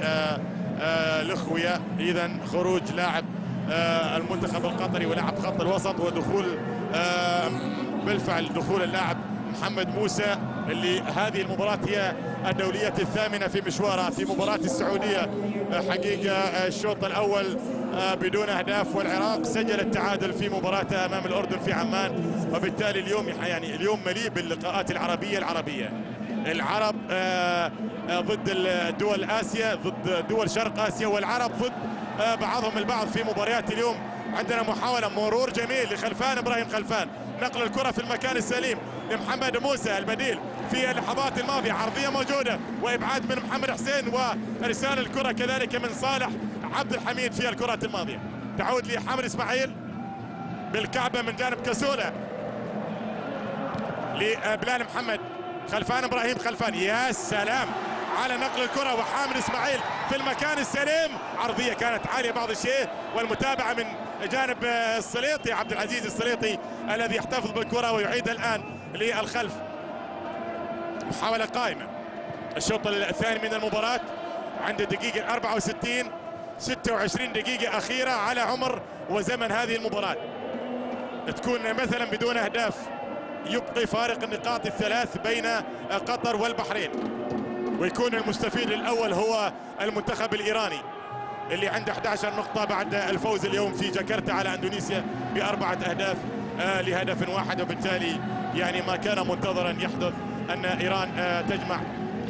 الأخوية. اذا خروج لاعب المنتخب القطري ولاعب خط الوسط ودخول بالفعل دخول اللاعب محمد موسى اللي هذه المباراة هي الدولية الثامنة في مشوارها في مباراة السعودية. حقيقة الشوط الأول بدون أهداف والعراق سجل التعادل في مباراته أمام الأردن في عمان. وبالتالي اليوم يعني اليوم مليء باللقاءات العربية العربية. العرب آه، آه، ضد الدول آسيا ضد دول شرق آسيا والعرب ضد آه، بعضهم البعض في مباريات اليوم. عندنا محاولة مرور جميل لخلفان إبراهيم خلفان. نقل الكرة في المكان السليم لمحمد موسى البديل. في اللحظات الماضية عرضية موجودة وإبعاد من محمد حسين وإرسال الكرة كذلك من صالح عبد الحميد في الكرة الماضية. تعود لحامد إسماعيل بالكعبة من جانب كسولة لبلال محمد. خلفان إبراهيم خلفان. يا سلام على نقل الكرة وحامد إسماعيل في المكان السليم. عرضية كانت عالية بعض الشيء والمتابعة من جانب السليطي عبد العزيز السليطي الذي يحتفظ بالكرة ويعيدها الآن للخلف. محاولة قائمة. الشوط الثاني من المباراة عند الدقيقة 64 26 دقيقة أخيرة على عمر وزمن هذه المباراة. تكون مثلا بدون أهداف يبقي فارق النقاط الثلاث بين قطر والبحرين. ويكون المستفيد الأول هو المنتخب الإيراني اللي عنده 11 نقطة بعد الفوز اليوم في جاكرتا على أندونيسيا بأربعة أهداف آه لهدف واحد. وبالتالي يعني ما كان منتظرا يحدث أن إيران آه تجمع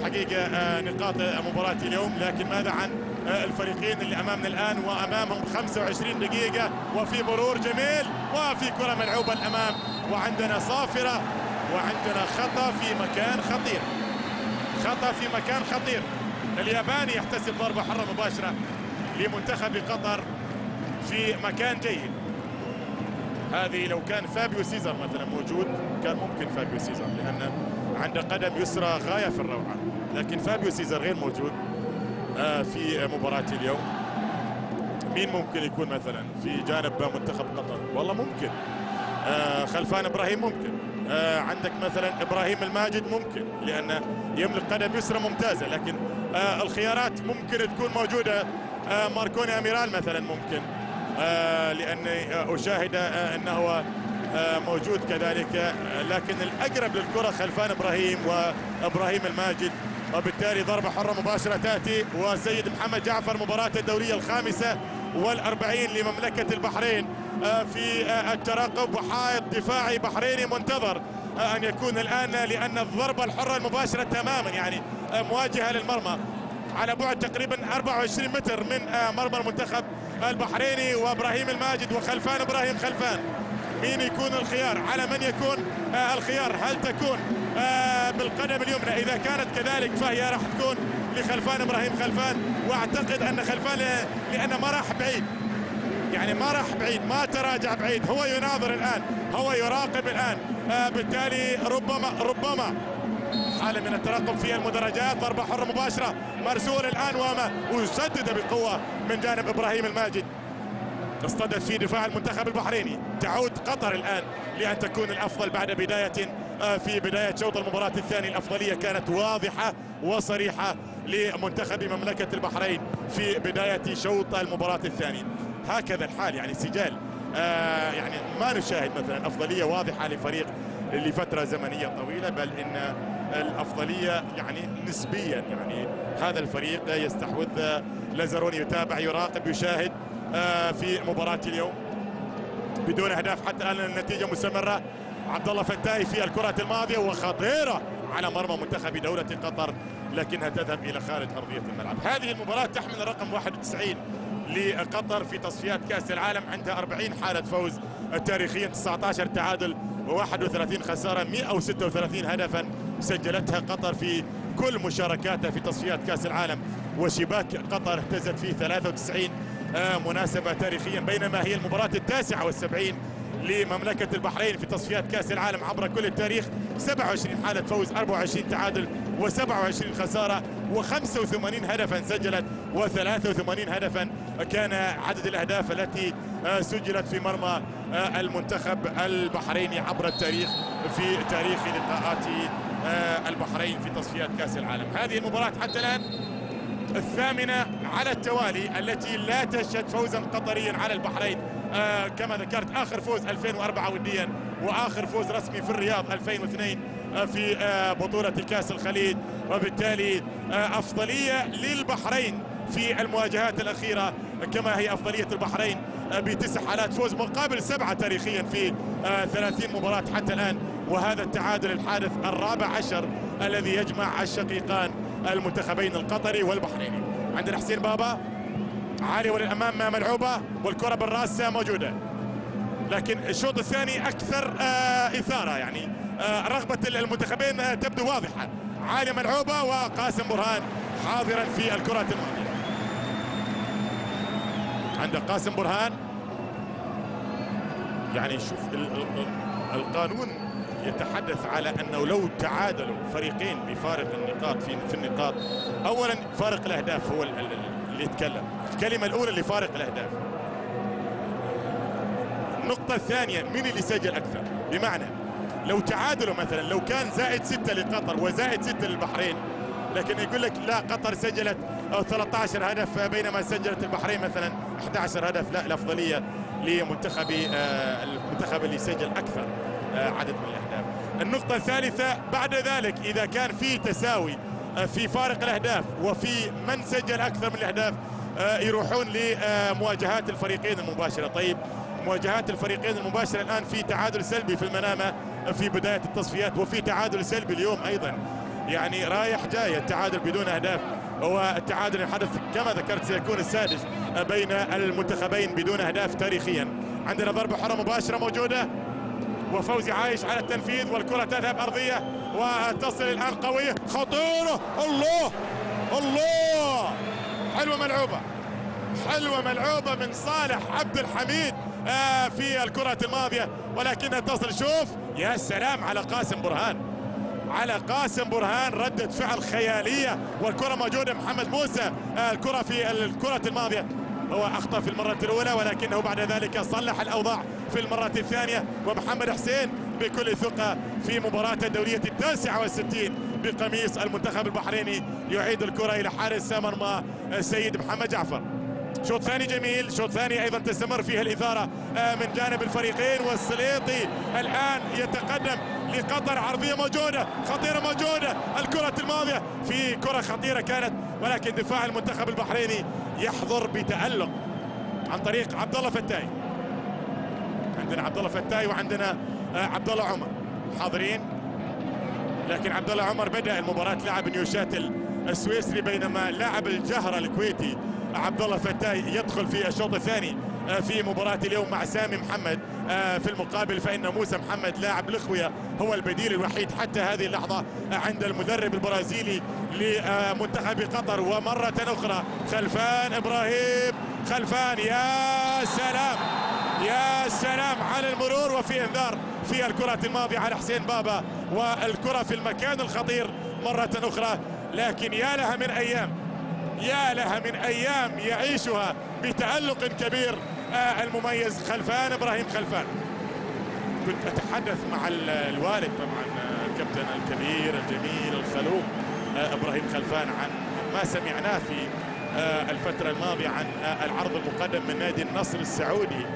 حقيقة آه نقاط مباراة اليوم. لكن ماذا عن الفريقين اللي أمامنا الآن وأمامهم 25 دقيقة وفي مرور جميل وفي كرة ملعوبة الأمام. وعندنا صافرة وعندنا خطأ في مكان خطير. خطأ في مكان خطير. الياباني يحتسب ضربة حرة مباشرة لمنتخب قطر في مكان جيد. هذه لو كان فابيو سيزر مثلا موجود كان ممكن فابيو سيزر لأن عنده قدم يسرى غاية في الروعة. لكن فابيو سيزر غير موجود. في مباراة اليوم. مين ممكن يكون مثلا في جانب منتخب قطر؟ والله ممكن. آه، خلفان إبراهيم ممكن. آه، عندك مثلا إبراهيم الماجد ممكن لأنه يملك قدم يسرى ممتازة لكن الخيارات ممكن تكون موجودة. آه، ماركوني أميرال مثلا ممكن. آه، آه، آه، أنه آه، موجود كذلك. آه، لكن الأقرب للكرة خلفان إبراهيم وإبراهيم الماجد. وبالتالي ضربة حرة مباشرة تأتي وسيد محمد جعفر مباراة الدورية الخامسة والأربعين لمملكة البحرين آه، في آه، الترقب وحائط دفاعي بحريني منتظر آه، أن يكون الآن لأن الضربة الحرة المباشرة تماما يعني مواجهة للمرمى. على بعد تقريبا 24 متر من مرمى المنتخب البحريني وإبراهيم الماجد وخلفان إبراهيم خلفان. مين يكون الخيار؟ على من يكون الخيار؟ هل تكون بالقدم اليمنى. إذا كانت كذلك فهي راح تكون لخلفان إبراهيم خلفان وأعتقد أن خلفان ل- لأنه ما راح بعيد. يعني ما راح بعيد ما تراجع بعيد. هو يناظر الآن هو يراقب الآن. آه، بالتالي ربما ربما حالة من الترقب في المدرجات ضربة حرة مباشرة مرسول الآن وما ويسدد بقوة من جانب إبراهيم الماجد. اصطدت في دفاع المنتخب البحريني. تعود قطر الآن لأن تكون الأفضل بعد بداية آه، في بداية شوط المباراة الثاني. الأفضلية كانت واضحة وصريحة لمنتخب مملكة البحرين في بداية شوط المباراة الثاني. هكذا الحال يعني سجال. آه، يعني ما نشاهد مثلا أفضلية واضحة لفريق لفترة زمنية طويلة بل إن الأفضلية يعني نسبيا يعني هذا الفريق يستحوذ لازاروني يتابع يراقب يشاهد آه، في مباراة اليوم بدون أهداف. حتى الآن النتيجة مستمره عبد الله فتاي في الكرة الماضية وخطيره على مرمى منتخب دولة قطر لكنها تذهب إلى خارج أرضية الملعب. هذه المباراة تحمل الرقم 91 لقطر في تصفيات كأس العالم عندها 40 حالة فوز تاريخيا 19 تعادل و31 خسارة 136 هدفا سجلتها قطر في كل مشاركاتها في تصفيات كأس العالم. وشباك قطر اهتزت في 93 آه، مناسبة تاريخيا بينما هي المباراة التاسعة والسبعين لمملكة البحرين في تصفيات كأس العالم عبر كل التاريخ. 27 حالة فوز 24 تعادل و27 خسارة و85 هدفا سجلت و83 هدفا كان عدد الأهداف التي آه، سجلت في مرمى آه، المنتخب البحريني عبر التاريخ في تاريخ لقاءات آه، البحرين في تصفيات كأس العالم. هذه المباراة حتى الآن الثامنة على التوالي التي لا تشهد فوزا قطريا على البحرين. آه كما ذكرت آخر فوز 2004 وديا وآخر فوز رسمي في الرياض 2002 آه في آه بطولة كأس الخليج. وبالتالي أفضلية للبحرين في المواجهات الأخيرة كما هي أفضلية البحرين بتسع حالات فوز مقابل سبعة تاريخيا في آه 30 مباراة حتى الآن. وهذا التعادل الحادث الرابع عشر الذي يجمع الشقيقان المنتخبين القطري والبحريني. عندنا حسين بابا. عالية وللأمام ملعوبة والكرة بالراس موجودة. لكن الشوط الثاني أكثر آه إثارة يعني. آه رغبة المنتخبين آه تبدو واضحة. عالية ملعوبة وقاسم برهان حاضرا في الكرة الماضية. عند قاسم برهان يعني شوف ال- ال- ال- القانون يتحدث على أنه لو تعادلوا فريقين بفارق النقاط في في النقاط اولا فارق الأهداف هو اللي يتكلم. الكلمة الأولى لفارق الأهداف. النقطة الثانية مين اللي سجل أكثر؟ بمعنى لو تعادلوا مثلا لو كان زائد ستة لقطر وزائد ستة للبحرين لكن يقول لك لا قطر سجلت أو 13 هدف بينما سجلت البحرين مثلا 11 هدف لا الأفضلية لمنتخب آه، المنتخب اللي سجل أكثر آه، عدد من الأهداف. النقطة الثالثة بعد ذلك إذا كان في تساوي في فارق الأهداف وفي من سجل أكثر من الأهداف آه، يروحون لمواجهات الفريقين المباشرة. طيب مواجهات الفريقين المباشرة الآن في تعادل سلبي في المنامة في بداية التصفيات وفي تعادل سلبي اليوم أيضا. يعني رايح جاي التعادل بدون أهداف هو التعادل الحدث كما ذكرت سيكون السادس بين المنتخبين بدون أهداف تاريخيا. عندنا ضربة حرة مباشرة موجودة وفوزي عايش على التنفيذ والكرة تذهب أرضية. وتصل الآن قوية. خطيرة. الله. الله. حلوة ملعوبة. حلوة ملعوبة من صالح عبد الحميد آه في الكرة الماضية ولكنها تصل شوف. يا سلام على قاسم برهان. على قاسم برهان ردة فعل خيالية. والكرة موجودة. محمد موسى آه الكرة في الكرة الماضية هو أخطأ في المرة الأولى ولكنه بعد ذلك صلح الأوضاع في المرة الثانية. ومحمد حسين بكل ثقة في مباراة الدورية التاسعة والستين بقميص المنتخب البحريني. يعيد الكرة إلى حارس مرمى السيد محمد جعفر. شوط ثاني جميل شوط ثاني أيضا تستمر فيه الإثارة آه، من جانب الفريقين والسليطي الآن يتقدم لقطر عرضية موجودة خطيرة موجودة الكرة الماضية في كرة خطيرة كانت ولكن دفاع المنتخب البحريني يحضر بتألق عن طريق عبد الله فتاي. عندنا عبد الله فتاي وعندنا عبد الله عمر. حاضرين؟ لكن عبد الله عمر بدأ المباراة لعب نيوشاتل السويسري بينما لاعب الجهرة الكويتي عبد الله فتاي يدخل في الشوط الثاني آه، في مباراة اليوم مع سامي محمد آه، في المقابل فإن موسى محمد لاعب الإخوية هو البديل الوحيد حتى هذه اللحظة آه، عند المدرب البرازيلي لمنتخب قطر. ومرة أخرى خلفان إبراهيم خلفان يا سلام! يا سلام على المرور وفي انذار في الكرة الماضية على حسين بابا والكرة في المكان الخطير مرة أخرى. لكن يا لها من أيام يا لها من أيام يعيشها بتألق كبير آه المميز خلفان إبراهيم خلفان. كنت أتحدث مع ال- الوالد طبعا آه، الكابتن الكبير الجميل الخلوق آه، إبراهيم خلفان عن ما سمعناه في الفترة الماضية عن العرض المقدم من نادي النصر السعودي.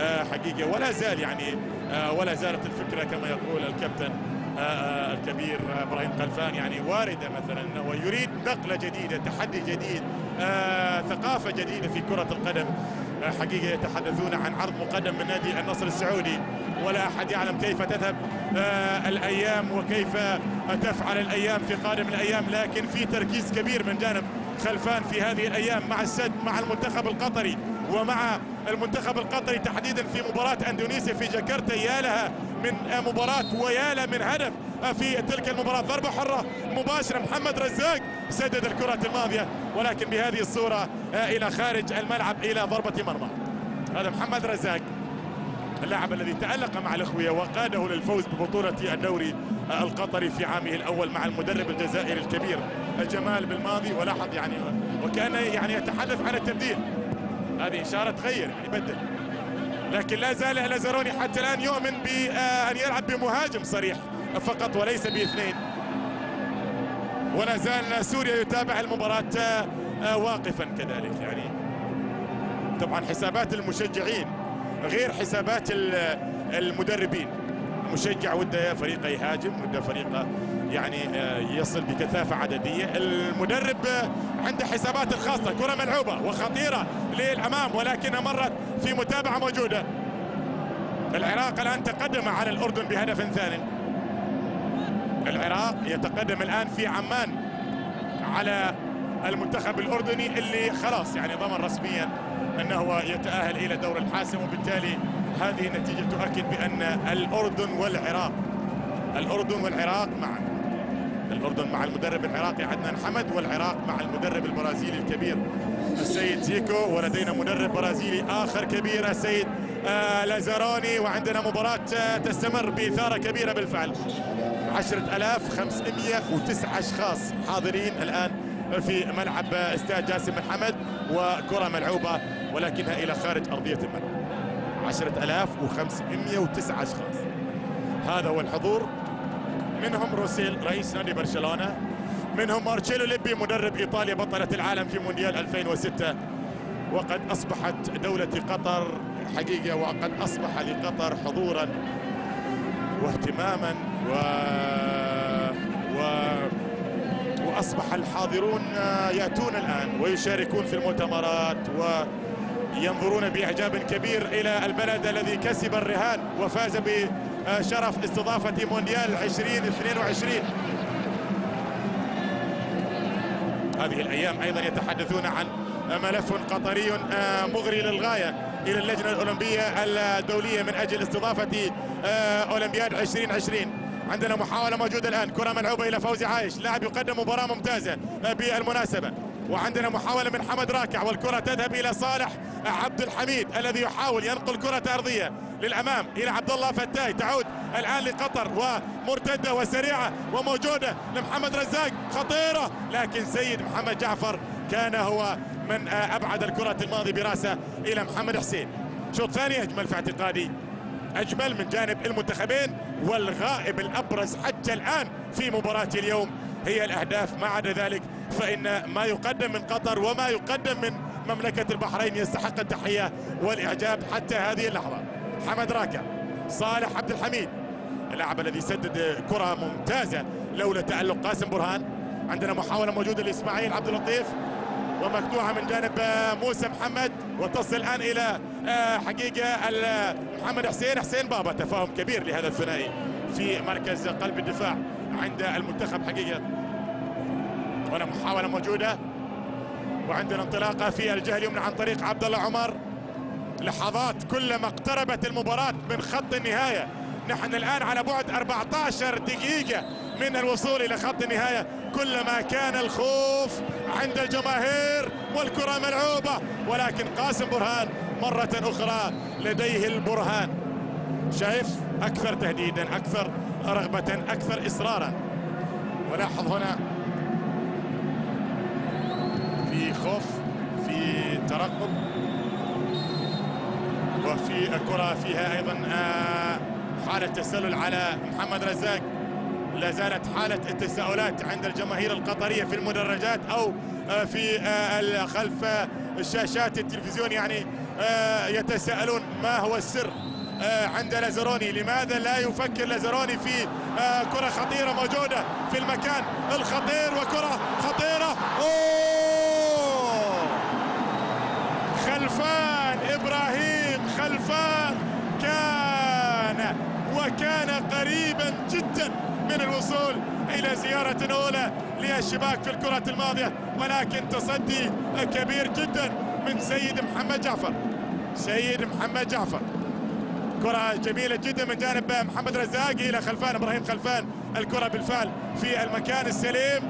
آه، حقيقة. ولا زال يعني آه، ولا زالت الفكرة كما يقول الكابتن آه، الكبير إبراهيم خلفان يعني واردة مثلا أنه يريد نقلة جديدة تحدي جديد ثقافة جديدة في كرة القدم. حقيقة يتحدثون عن عرض مقدم من نادي النصر السعودي. ولا أحد يعلم كيف تذهب الأيام وكيف تفعل الأيام في قادم الأيام. لكن في تركيز كبير من جانب خلفان في هذه الأيام مع السد مع المنتخب القطري ومع المنتخب القطري تحديدا في مباراة أندونيسيا في جاكرتا يا لها من مباراة ويا لها من هدف في تلك المباراة. ضربة حرة مباشرة محمد رزاق سدد الكرة الماضية ولكن بهذه الصورة آه، إلى خارج الملعب إلى ضربة مرمى. هذا محمد رزاق اللاعب الذي تألق مع الأخوية وقاده للفوز ببطولة الدوري آه، القطري في عامه الأول مع المدرب الجزائري الكبير جمال بالماضي. ولاحظ يعني وكأنه يعني يتحدث عن التبديل. هذه إشارة تغير يعني بدل لكن لا زال لازاروني حتى الآن يؤمن بأن يلعب بمهاجم صريح فقط وليس باثنين. ولا زال سوريا يتابع المباراة آه، آه، واقفا كذلك يعني. طبعا حسابات المشجعين غير حسابات ال- المدربين. المشجع وده فريقه يهاجم وده فريقه يعني آه، يصل بكثافة عددية. المدرب آه، عنده حسابات الخاصة كرة ملعوبة وخطيرة للأمام ولكنها مرت في متابعة موجودة. العراق الآن تقدم على الأردن بهدف ثاني. العراق يتقدم الآن في عمان على المنتخب الأردني اللي خلاص يعني ضمن رسميا أنه يتأهل إلى دور الحاسم وبالتالي هذه النتيجة تؤكد بأن الأردن والعراق الأردن والعراق معا. الأردن مع المدرب العراقي عدنان حمد والعراق مع المدرب البرازيلي الكبير السيد زيكو ولدينا مدرب برازيلي آخر كبير السيد آه لازاروني. وعندنا مباراة آه تستمر بإثارة كبيرة بالفعل. عشرة ألاف خمسمية وتسعة أشخاص حاضرين الآن في ملعب استاد جاسم بن حمد وكرة ملعوبة ولكنها إلى خارج أرضية الملعب. عشرة ألاف وخمسمية وتسعة أشخاص. هذا هو الحضور. منهم روسيل رئيس نادي برشلونة منهم مارتشيلو ليبي مدرب إيطاليا بطلة العالم في مونديال 2006 وقد أصبحت دولة قطر حقيقة وقد أصبح لقطر حضورا واهتماما و... و... وأصبح الحاضرون يأتون الآن ويشاركون في المؤتمرات وينظرون بإعجاب كبير إلى البلد الذي كسب الرهان وفاز بشرف استضافة مونديال 2022 هذه الأيام أيضا يتحدثون عن ملف قطري مغري للغاية إلى اللجنة الأولمبية الدولية من أجل استضافة أولمبياد 2020 عندنا محاولة موجودة الآن كرة ملعوبة إلى فوزي عايش. لاعب يقدم مباراة ممتازة بالمناسبة. وعندنا محاولة من حمد راكع والكرة تذهب إلى صالح عبد الحميد الذي يحاول ينقل كرة أرضية. للأمام إلى عبد الله فتاي. تعود الآن لقطر ومرتدة وسريعة وموجودة لمحمد رزاق. خطيرة لكن سيد محمد جعفر كان هو من أبعد الكره الماضي براسه إلى محمد حسين. شوط ثاني أجمل في اعتقادي. أجمل من جانب المنتخبين والغائب الأبرز حتى الآن في مباراة اليوم. هي الأهداف. ما عدا ذلك فإن ما يقدم من قطر وما يقدم من مملكة البحرين يستحق التحية والإعجاب حتى هذه اللحظة. حمد راكع صالح عبد الحميد. اللاعب الذي سدد كرة ممتازة لولا تألق قاسم برهان. عندنا محاولة موجودة لإسماعيل عبد اللطيف ومقطوعة من جانب موسى محمد وتصل الآن إلى آه، حقيقة محمد حسين. حسين بابا تفاهم كبير لهذا الثنائي في مركز قلب الدفاع عند المنتخب حقيقة. هنا محاولة موجودة وعندنا انطلاقة في الجهة اليمنى عن طريق عبد الله عمر. لحظات كلما اقتربت المباراة من خط النهاية. نحن الآن على بعد 14 دقيقة من الوصول إلى خط النهاية. كلما كان الخوف عند الجماهير والكرة ملعوبة. ولكن قاسم برهان مرة أخرى لديه البرهان. شايف؟ أكثر تهديدا أكثر رغبة أكثر إصرارا. ولاحظ هنا في خوف في ترقب. وفي الكرة فيها أيضا آه، حالة تسلل على محمد رزاق. لا زالت حالة التساؤلات عند الجماهير القطرية في المدرجات أو آه، في آه، خلف الشاشات التلفزيون. يعني يتساءلون ما هو السر عند لازروني لماذا لا يفكر لازروني في كرة خطيرة موجودة في المكان الخطير؟ وكرة خطيرة. أوه! خلفان إبراهيم. خلفان كان وكان قريبا جدا من الوصول إلى زيارة أولى للشباك في الكرة الماضية ولكن تصدي كبير جدا من سيد محمد جعفر. سيد محمد جعفر. كرة جميلة جدا من جانب محمد رزاق إلى خلفان إبراهيم خلفان. الكرة بالفعل في المكان السليم.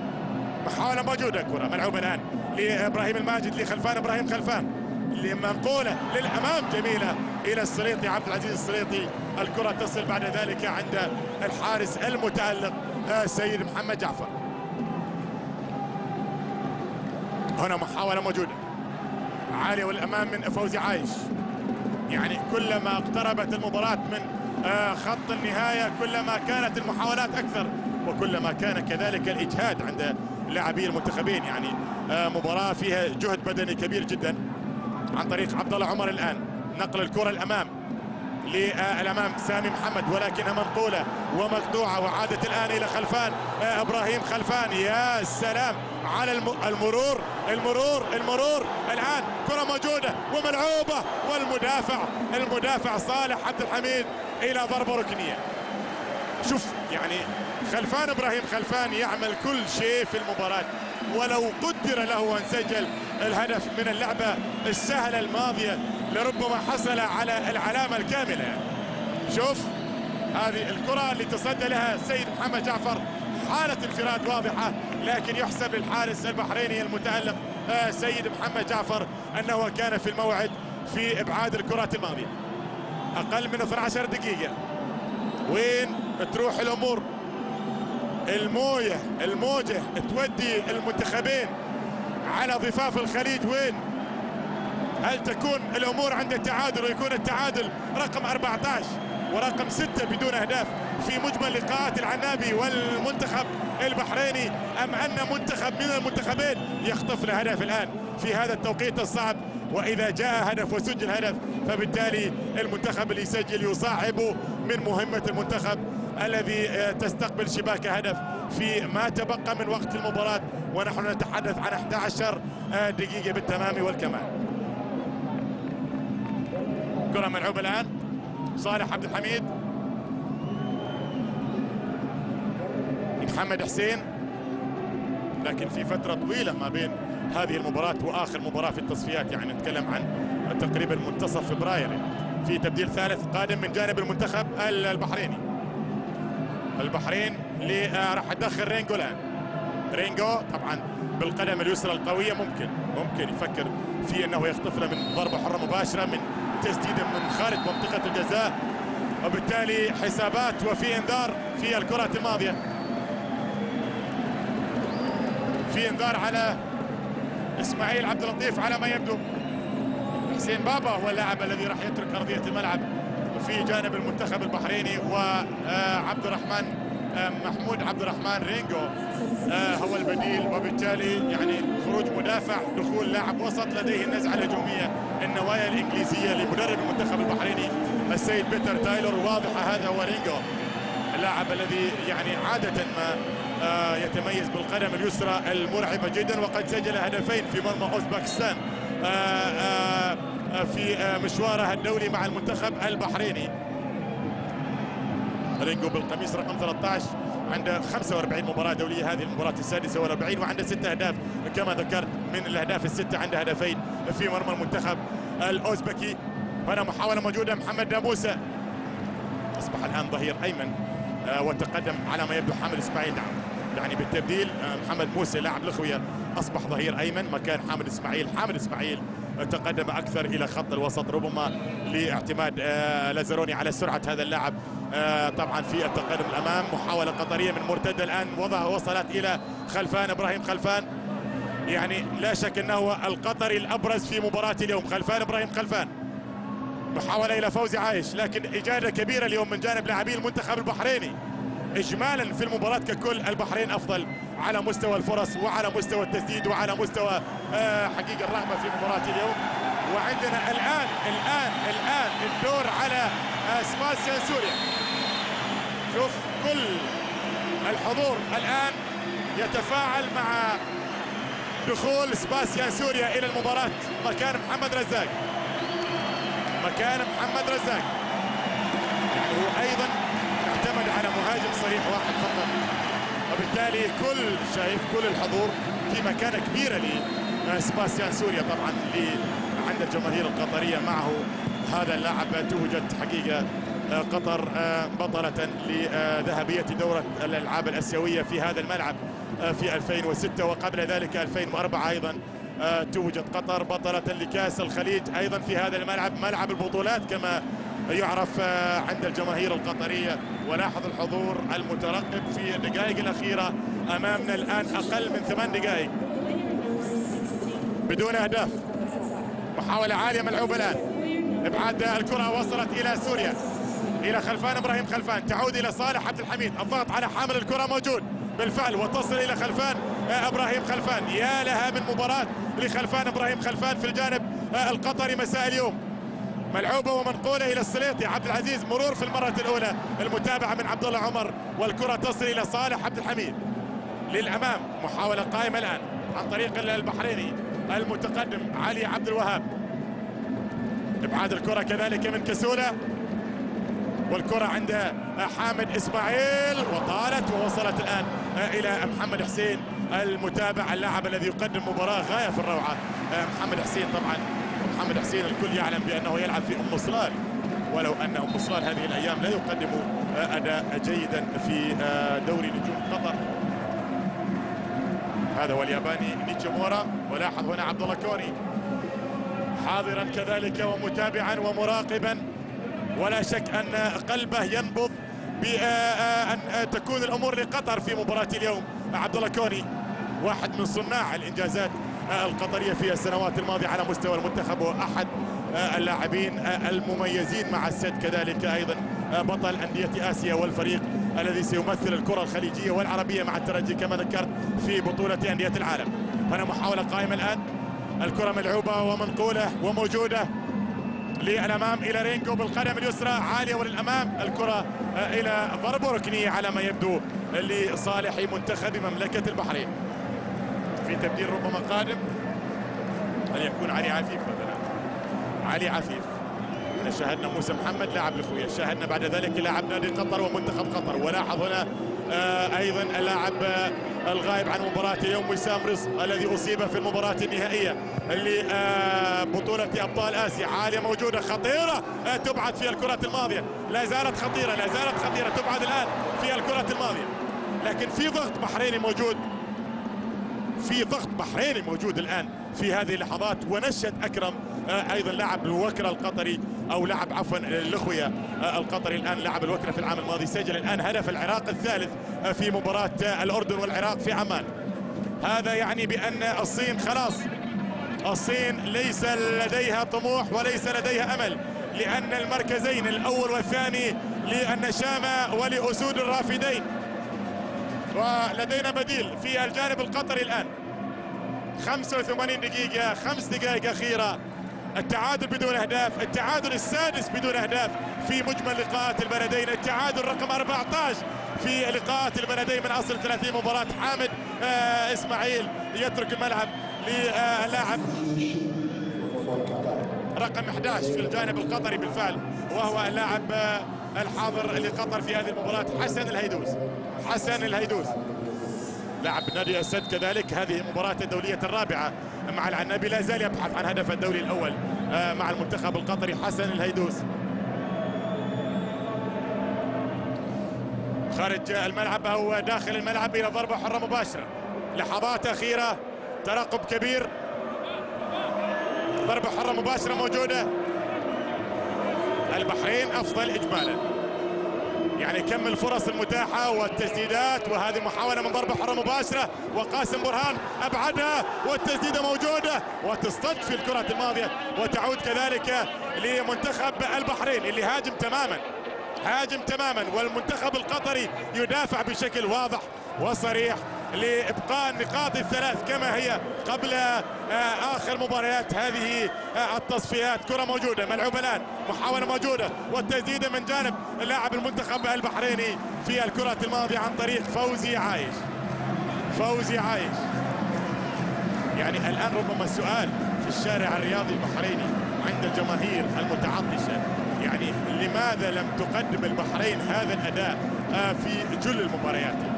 محاولة موجودة. كرة ملعوبة الآن لإبراهيم الماجد لخلفان إبراهيم خلفان. لمنقولة للأمام جميلة. إلى السليطي عبد العزيز السليطي الكرة تصل بعد ذلك عند الحارس المتألق السيد محمد جعفر. هنا محاولة موجودة. عالية والأمام من فوزي عايش. يعني كلما اقتربت المباراة من آه، خط النهاية كلما كانت المحاولات أكثر وكلما كان كذلك الإجهاد عند لاعبي المنتخبين. يعني آه، مباراة فيها جهد بدني كبير جدا عن طريق عبد الله عمر الآن. نقل الكرة الأمام للأمام سامي محمد ولكنها منقولة ومقطوعة وعادت الآن إلى خلفان آه، إبراهيم خلفان. يا سلام على المرور المرور المرور. الآن كرة موجودة وملعوبة والمدافع المدافع صالح عبد الحميد إلى ضربة ركنية. شوف يعني خلفان إبراهيم خلفان يعمل كل شيء في المباراة ولو قدر له أن سجل الهدف من اللعبة السهلة الماضية. لربما حصل على العلامة الكاملة. شوف هذه الكرة اللي تصدى لها السيد محمد جعفر. حالة انفراد واضحة لكن يحسب للحارس البحريني المتألق آه، سيد محمد جعفر أنه كان في الموعد في إبعاد الكرات الماضية. أقل من 12 دقيقة. وين تروح الأمور؟ الموية الموجة تودي المنتخبين على ضفاف الخليج. وين؟ هل تكون الأمور عند التعادل ويكون التعادل رقم 14 ورقم 6 بدون أهداف في مجمل لقاءات العنابي والمنتخب البحريني أم أن منتخب من المنتخبين يخطف له هدف الآن في هذا التوقيت الصعب؟ وإذا جاء هدف وسجل هدف فبالتالي المنتخب اللي يسجل يصعب من مهمة المنتخب الذي آه، تستقبل شباك هدف في ما تبقى من وقت المباراة. ونحن نتحدث عن 11 آه، دقيقة بالتمام والكمال. كرة ملعوبة الآن. صالح عبد الحميد. محمد حسين. لكن في فترة طويلة ما بين هذه المباراة وآخر مباراة في التصفيات يعني نتكلم عن تقريبا منتصف فبراير. في تبديل ثالث قادم من جانب المنتخب البحريني. البحرين اللي آه، راح تدخل رينجو الآن. رينجو طبعا بالقدم اليسرى القوية ممكن ممكن يفكر في أنه يخطف له من ضربة حرة مباشرة من تسديده من خارج منطقة الجزاء وبالتالي حسابات وفي إنذار في الكرة الماضية. في إنذار على إسماعيل عبد اللطيف على ما يبدو. حسين بابا هو اللاعب الذي راح يترك أرضية الملعب. في جانب المنتخب البحريني وعبد الرحمن محمود عبد الرحمن رينجو هو البديل وبالتالي يعني خروج مدافع دخول لاعب وسط لديه النزعة الهجومية النوايا الإنجليزية لمدرب المنتخب البحريني السيد بيتر تايلور. واضحه هذا هو رينجو اللاعب الذي يعني عادة ما يتميز بالقدم اليسرى المرعبة جدا وقد سجل هدفين في مرمى اوزباكستان في مشواره الدولي مع المنتخب البحريني. رينجو بالقميص رقم 13 عنده 45 مباراة دولية. هذه المباراة السادسة والأربعين وعنده ستة أهداف. كما ذكرت من الأهداف الستة عنده هدفين في مرمى المنتخب الأوزبكي. هنا محاولة موجودة محمد داموسة أصبح الآن ظهير أيمن وتقدم على ما يبدو حامد إسماعيل نعم يعني بالتبديل محمد موسى لاعب الأخوية. أصبح ظهير أيمن مكان حامد إسماعيل. حامد إسماعيل تقدم أكثر إلى خط الوسط ربما لاعتماد لازروني على سرعة هذا اللاعب. طبعا في التقدم الأمام محاولة قطرية من مرتدة الآن وضع وصلت إلى خلفان إبراهيم خلفان. يعني لا شك إنه القطري الأبرز في مباراة اليوم. خلفان إبراهيم خلفان. محاولة إلى فوزي عايش لكن إجادة كبيرة اليوم من جانب لاعبي المنتخب البحريني. اجمالا في المباراة ككل البحرين أفضل على مستوى الفرص وعلى مستوى التسديد وعلى مستوى حقيقة الرغبة في مباراة اليوم. وعندنا الآن الآن الآن الدور على سباسيا سوريا. شوف كل الحضور الآن يتفاعل مع دخول سباسيا سوريا إلى المباراة. مكان محمد رزاق. مكان محمد رزاق. يعني هو أيضا اعتمد على مهاجم صريح واحد فقط. وبالتالي كل شايف كل الحضور في مكانة كبيرة لسباستيان سوريا طبعا عند الجماهير القطرية معه. هذا اللاعب توجت حقيقة قطر بطلة لذهبية دورة الألعاب الأسيوية في هذا الملعب في 2006 وقبل ذلك 2004 أيضا توجت قطر بطلة لكأس الخليج أيضا في هذا الملعب ملعب البطولات كما يعرف عند الجماهير القطرية. ولاحظ الحضور المترقب في الدقائق الأخيرة أمامنا الآن أقل من ثمان دقائق بدون أهداف محاولة عالية ملعوبة الآن. ابعاد الكرة وصلت إلى سوريا. إلى خلفان إبراهيم خلفان. تعود إلى صالح عبد الحميد. الضغط على حامل الكرة موجود. بالفعل وتصل إلى خلفان إبراهيم خلفان. يا لها من مباراة لخلفان إبراهيم خلفان في الجانب القطري مساء اليوم. ملعوبة ومنقولة إلى السليطي. عبد العزيز مرور في المرة الأولى. المتابعة من عبد الله عمر. والكرة تصل إلى صالح عبد الحميد. للأمام محاولة قائمة الآن عن طريق البحريني المتقدم علي عبد الوهاب. ابعاد الكرة كذلك من كسوله والكرة عند حامد إسماعيل وطالت ووصلت الآن إلى محمد حسين المتابع اللاعب الذي يقدم مباراة غاية في الروعة. محمد حسين طبعا محمد حسين الكل يعلم بأنه يلعب في أم صلال. ولو أن أم صلال هذه الأيام لا يقدم أداء جيدا في دوري نجوم قطر. هذا هو الياباني نيتشيمورا ولاحظ هنا عبد الله كوني حاضرا كذلك ومتابعا ومراقبا. ولا شك أن قلبه ينبض بان تكون الأمور لقطر في مباراة اليوم. عبد الله كوني واحد من صناع الإنجازات القطرية في السنوات الماضية على مستوى المنتخب وأحد اللاعبين المميزين مع السد كذلك أيضا بطل أندية آسيا والفريق الذي سيمثل الكرة الخليجية والعربية مع الترجي كما ذكرت في بطولة أندية العالم. هنا محاولة قائمة الآن. الكرة ملعوبة ومنقولة وموجودة للأمام إلى رينجو بالقدم اليسرى عالية وللأمام. الكرة إلى ضربه ركنيه على ما يبدو لصالح منتخب مملكة البحرين. في تبديل ربما قادم هل يكون علي عفيف مثلا؟ علي عفيف. شاهدنا موسى محمد لاعب الاخويه شاهدنا بعد ذلك لاعب نادي قطر ومنتخب قطر. ولاحظ هنا آه أيضا اللاعب آه الغائب عن مباراة اليوم وسام رزق الذي أصيب في المباراة النهائية لبطولة أبطال آسيا. عالية موجودة خطيرة تبعد في الكرة الماضية. لا زالت خطيرة لا زالت خطيرة تبعد الآن في الكرة الماضية. لكن في ضغط بحريني موجود في ضغط بحريني موجود الآن في هذه اللحظات. ونشد أكرم أيضا لاعب الوكرة القطري أو لاعب عفوا الأخوية القطري الآن لاعب الوكرة في العام الماضي سجل الآن هدف العراق الثالث في مباراة الأردن والعراق في عمان. هذا يعني بأن الصين خلاص الصين ليس لديها طموح وليس لديها أمل لأن المركزين الأول والثاني للنشامه ولأسود الرافدين. ولدينا بديل في الجانب القطري الآن. 85 دقيقة خمس دقائق أخيرة. التعادل بدون أهداف التعادل السادس بدون أهداف في مجمل لقاءات البلدين التعادل رقم 14 في لقاءات البلدين من أصل 30 مباراة. حامد آه إسماعيل يترك الملعب للاعب رقم 11 في الجانب القطري بالفعل وهو اللاعب آه، الحاضر لقطر في هذه المباراة حسن الهيدوس. حسن الهيدوس. لاعب نادي السد كذلك. هذه المباراة الدولية الرابعة مع العنابي لا زال يبحث عن هدف الدوري الأول آه، مع المنتخب القطري حسن الهيدوس. خارج الملعب أو داخل الملعب إلى ضربة حرة مباشرة. لحظات أخيرة ترقب كبير. ضربة حرة مباشرة موجودة. البحرين أفضل إجمالا. يعني كم الفرص المتاحة والتسديدات وهذه محاولة من ضربة حرة مباشرة وقاسم برهان أبعدها والتسديدة موجودة وتصطد في الكرة الماضية وتعود كذلك لمنتخب البحرين اللي هاجم تماما. هاجم تماما والمنتخب القطري يدافع بشكل واضح وصريح. لإبقاء النقاط الثلاث كما هي قبل آه، آخر مباريات هذه آه، التصفيات. كرة موجودة ملعوبة الآن محاولة موجودة والتسديده من جانب لاعب المنتخب البحريني في الكرة الماضية عن طريق فوزي عايش. فوزي عايش. يعني الآن ربما السؤال في الشارع الرياضي البحريني عند الجماهير المتعطشة. يعني لماذا لم تقدم البحرين هذا الأداء آه، في جل المباريات؟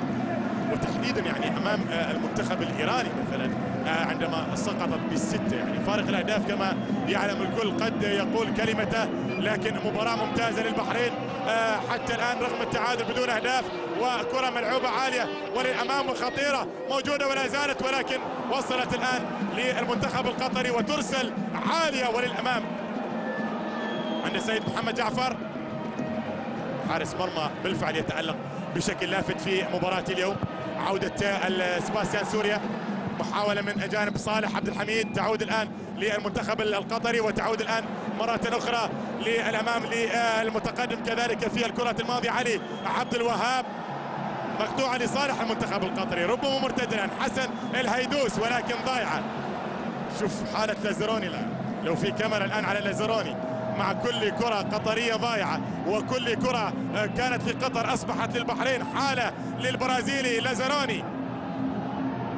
وتحديدا يعني أمام آه، المنتخب الإيراني مثلا آه، عندما سقطت بالستة. يعني فارق الأهداف كما يعلم الكل قد يقول كلمته لكن مباراة ممتازة للبحرين آه، حتى الآن رغم التعادل بدون أهداف وكرة ملعوبة عالية وللأمام وخطيره موجودة ولا زالت ولكن وصلت الآن للمنتخب القطري وترسل عالية وللأمام. عند السيد محمد جعفر حارس مرمى بالفعل يتألق بشكل لافت في مباراة اليوم. عودة سباستيان سوريا. محاولة من جانب صالح عبد الحميد. تعود الآن للمنتخب القطري وتعود الآن مرة أخرى للأمام للمتقدم. كذلك في الكرة الماضية علي عبد الوهاب مقطوعة لصالح المنتخب القطري. ربما مرتدة الآن حسن الهيدوس ولكن ضايعة شوف حالة لازروني الآن. لو في كاميرا الآن على لازروني مع كل كرة قطرية ضايعة وكل كرة آه، كانت لقطر أصبحت للبحرين حالة للبرازيلي لازاروني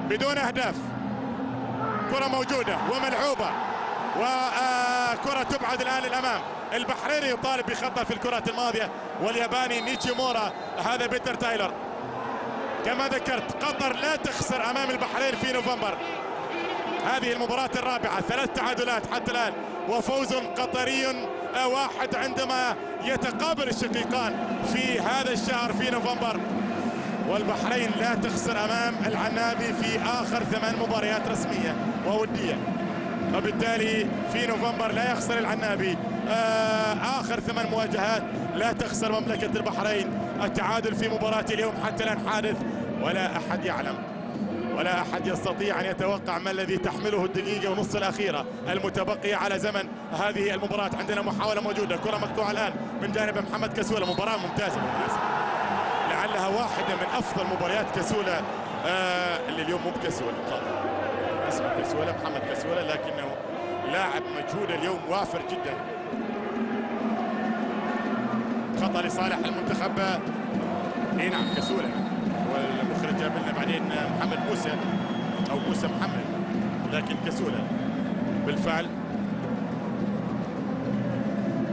بدون أهداف. كرة موجودة وملعوبة وكرة آه، تبعد الآن للأمام البحريني يطالب بخطأ في الكرة الماضية والياباني نيتشيمورا هذا بيتر تايلر كما ذكرت قطر لا تخسر أمام البحرين في نوفمبر. هذه المباراة الرابعة ثلاث تعادلات حتى الآن. وفوز قطري واحد عندما يتقابل الشقيقان في هذا الشهر في نوفمبر. والبحرين لا تخسر أمام العنابي في آخر ثمان مباريات رسمية وودية. وبالتالي في نوفمبر لا يخسر العنابي. آه، آخر ثمان مواجهات لا تخسر مملكة البحرين. التعادل في مباراة اليوم حتى الآن حادث ولا أحد يعلم. ولا أحد يستطيع أن يتوقع ما الذي تحمله الدقيقة ونصف الأخيرة المتبقية على زمن هذه المباراة. عندنا محاولة موجودة. كرة مقطوعة الآن من جانب محمد كسولة. مباراة ممتازة. لعلها واحدة من أفضل مباريات كسولة آه اللي اليوم مو بكسولة اسمه كسولة محمد كسولة لكنه لاعب مجهود اليوم وافر جدا. خطأ لصالح المنتخب. إي نعم كسولة. جاب لنا بعدين محمد موسى أو موسى محمد لكن كسولة. بالفعل.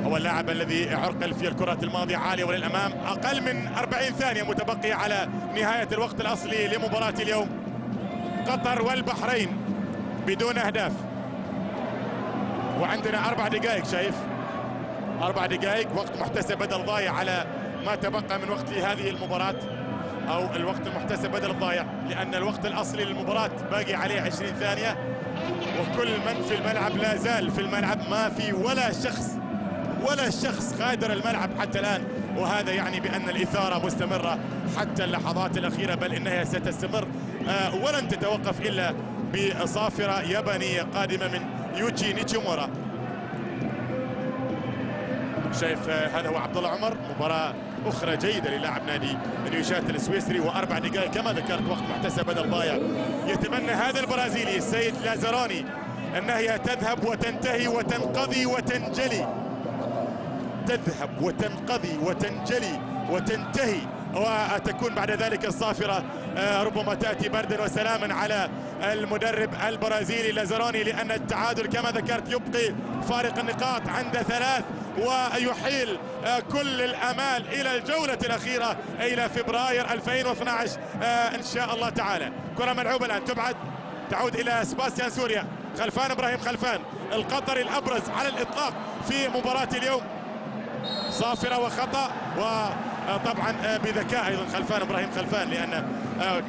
هو اللاعب الذي عرقل في الكرة الماضية عالية وللأمام أقل من 40 ثانية متبقية على نهاية الوقت الأصلي لمباراة اليوم. قطر والبحرين بدون أهداف. وعندنا أربع دقائق شايف. أربع دقائق وقت محتسب بدل ضايع على ما تبقى من وقت هذه المباراة. أو الوقت المحتسب بدل الضايع لأن الوقت الأصلي للمباراة باقي عليه 20 ثانية. وكل من في الملعب لا زال في الملعب ما في ولا شخص ولا شخص غادر الملعب حتى الآن. وهذا يعني بأن الإثارة مستمرة حتى اللحظات الأخيرة بل إنها ستستمر. آه، ولن تتوقف إلا بصافرة يابانية قادمة من يوتشي نيتشيمورا. شايف آه، هذا هو عبد الله عمر؟ مباراة أخرى جيدة للاعب نادي نيوشات السويسري وأربع دقائق كما ذكرت وقت محتسب بدل ضايع يتمنى هذا البرازيلي السيد لازراني أنها تذهب وتنتهي وتنقضي وتنجلي. تذهب وتنقضي وتنجلي وتنتهي. وتكون بعد ذلك الصافرة آه، ربما تأتي بردا وسلاما على المدرب البرازيلي لازروني لأن التعادل كما ذكرت يبقي فارق النقاط عند ثلاث. ويحيل آه، كل الأمال إلى الجولة الأخيرة إلى فبراير 2012 آه، إن شاء الله تعالى. كرة ملعوبة الآن تبعد تعود إلى سباستيان سوريا. خلفان إبراهيم خلفان القطري الأبرز على الإطلاق في مباراة اليوم. صافرة وخطأ وطبعا آه، بذكاء أيضا خلفان إبراهيم خلفان لأن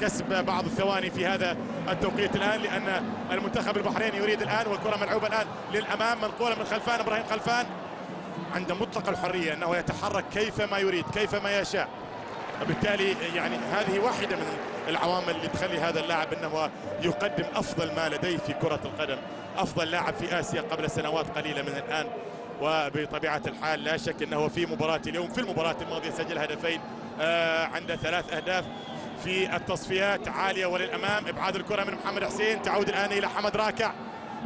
كسب بعض الثواني في هذا التوقيت الآن لأن المنتخب البحريني يريد الآن والكره ملعوبة الآن للأمام منقولة من خلفان إبراهيم خلفان. عنده مطلق الحرية أنه يتحرك كيفما يريد كيفما يشاء. وبالتالي يعني هذه واحدة من العوامل اللي تخلي هذا اللاعب أنه يقدم أفضل ما لديه في كرة القدم أفضل لاعب في آسيا قبل سنوات قليلة من الآن. وبطبيعة الحال لا شك أنه في مباراة اليوم في المباراة الماضية سجل هدفين آه عنده ثلاث أهداف في التصفيات عالية وللأمام. إبعاد الكرة من محمد حسين تعود الآن إلى حمد راكع.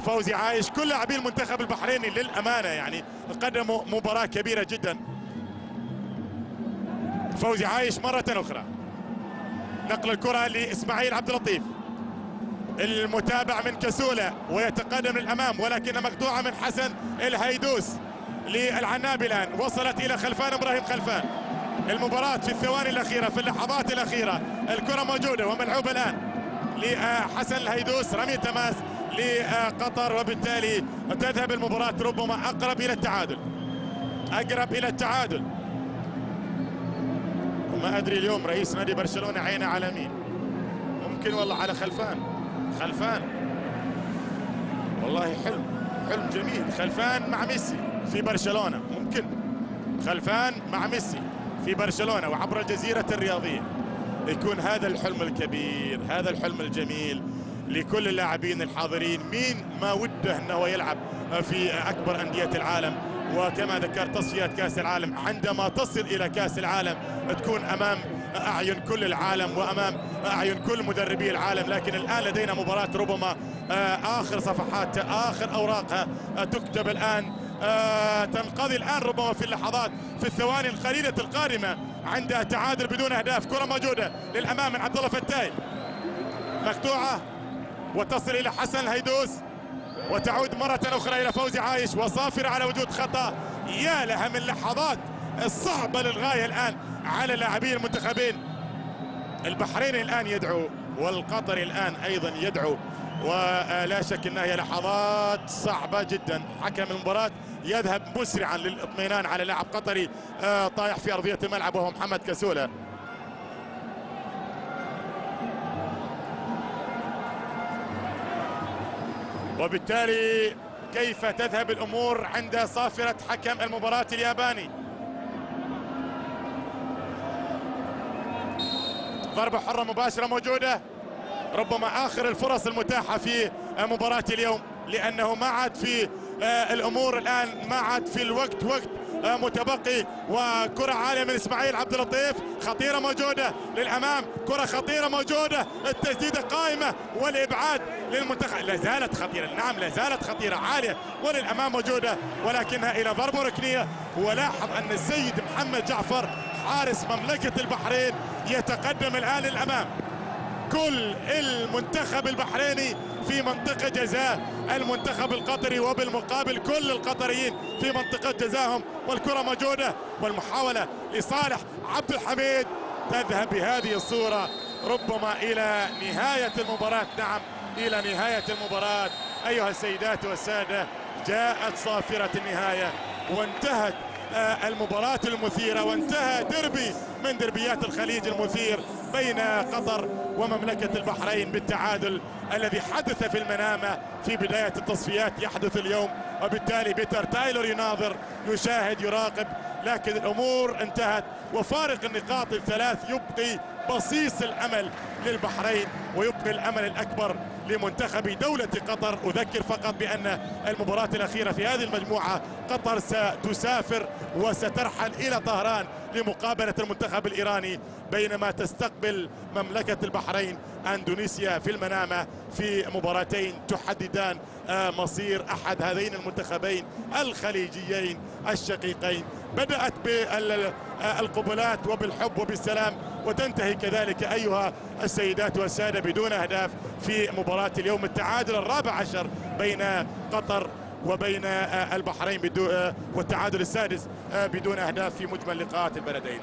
فوزي عايش. كل لاعبي المنتخب البحريني للأمانة يعني قدموا مباراة كبيرة جدا. فوزي عايش مرة أخرى. نقل الكرة لإسماعيل عبد اللطيف. المتابع من كسولة ويتقدم للأمام ولكن مقطوعة من حسن الهيدوس للعنابي الآن. وصلت إلى خلفان إبراهيم خلفان. المباراة في الثواني الأخيرة في اللحظات الأخيرة. الكرة موجودة وملعوبة الآن لحسن الهيدوس. رمي تماس لقطر وبالتالي تذهب المباراة ربما أقرب إلى التعادل. أقرب إلى التعادل. وما أدري اليوم رئيس نادي برشلونة عينه على مين. ممكن والله على خلفان. خلفان. والله حلم حلم جميل. خلفان مع ميسي في برشلونة. ممكن. خلفان مع ميسي في برشلونة. وعبر الجزيرة الرياضية يكون هذا الحلم الكبير هذا الحلم الجميل. لكل اللاعبين الحاضرين. مين ما وده انه يلعب في أكبر أندية العالم؟ وكما ذكرت تصفيات كأس العالم. عندما تصل إلى كأس العالم تكون أمام أعين كل العالم وأمام أعين كل مدربي العالم. لكن الآن لدينا مباراة ربما آه، آخر صفحات آخر أوراقها تكتب الآن آه، تنقضي الآن ربما في اللحظات في الثواني القليلة القادمة عند تعادل بدون أهداف. كرة موجودة للأمام من عبد الله فتاي. مقطوعة. وتصل إلى حسن الهيدوس وتعود مرة أخرى إلى فوزي عايش وصافر على وجود خطأ. يا لها من اللحظات الصعبة للغاية الآن على لاعبي المنتخبين. البحريني الآن يدعو والقطري الآن أيضا يدعو ولا شك أنها هي لحظات صعبة جدا. حكم المباراة يذهب مسرعا للاطمئنان على لاعب قطري آه، طايح في أرضية الملعب وهو محمد كسولة. وبالتالي كيف تذهب الأمور عند صافرة حكم المباراة الياباني؟ ضربة حرة مباشرة موجودة. ربما آخر الفرص المتاحة في مباراة اليوم لأنه ما عاد في آه، الأمور الآن ما عاد في الوقت وقت متبقي وكرة عالية من إسماعيل عبد اللطيف. خطيرة موجودة للأمام. كرة خطيرة موجودة. التسديدة قائمة والإبعاد للمنتخب. لا زالت خطيرة. نعم لا زالت خطيرة. عالية وللأمام موجودة ولكنها إلى ضربة ركنية. ولاحظ أن السيد محمد جعفر حارس مملكة البحرين يتقدم الآن للأمام. كل المنتخب البحريني في منطقة جزاء المنتخب القطري وبالمقابل كل القطريين في منطقة جزاهم والكرة موجودة والمحاولة لصالح عبد الحميد. تذهب بهذه الصورة ربما إلى نهاية المباراة. نعم إلى نهاية المباراة. أيها السيدات والسادة جاءت صافرة النهاية وانتهت المباراة المثيرة وانتهى دربي من دربيات الخليج المثير بين قطر ومملكة البحرين بالتعادل الذي حدث في المنامة في بداية التصفيات يحدث اليوم. وبالتالي بيتر تايلور يناظر يشاهد يراقب لكن الأمور انتهت. وفارق النقاط الثلاث يبقي بصيص الأمل للبحرين ويبقي الأمل الأكبر لمنتخب دولة قطر. أذكر فقط بأن المباراة الأخيرة في هذه المجموعة قطر ستسافر وسترحل إلى طهران لمقابلة المنتخب الإيراني بينما تستقبل مملكة البحرين أندونيسيا في المنامة في مباراتين تحددان مصير أحد هذين المنتخبين الخليجيين الشقيقين. بدأت بالقبلات وبالحب وبالسلام وتنتهي كذلك أيها السيدات والسادة بدون أهداف في مباراة اليوم التعادل الرابع عشر بين قطر وبين البحرين والتعادل السادس بدون أهداف في مجمل لقاءات البلدين.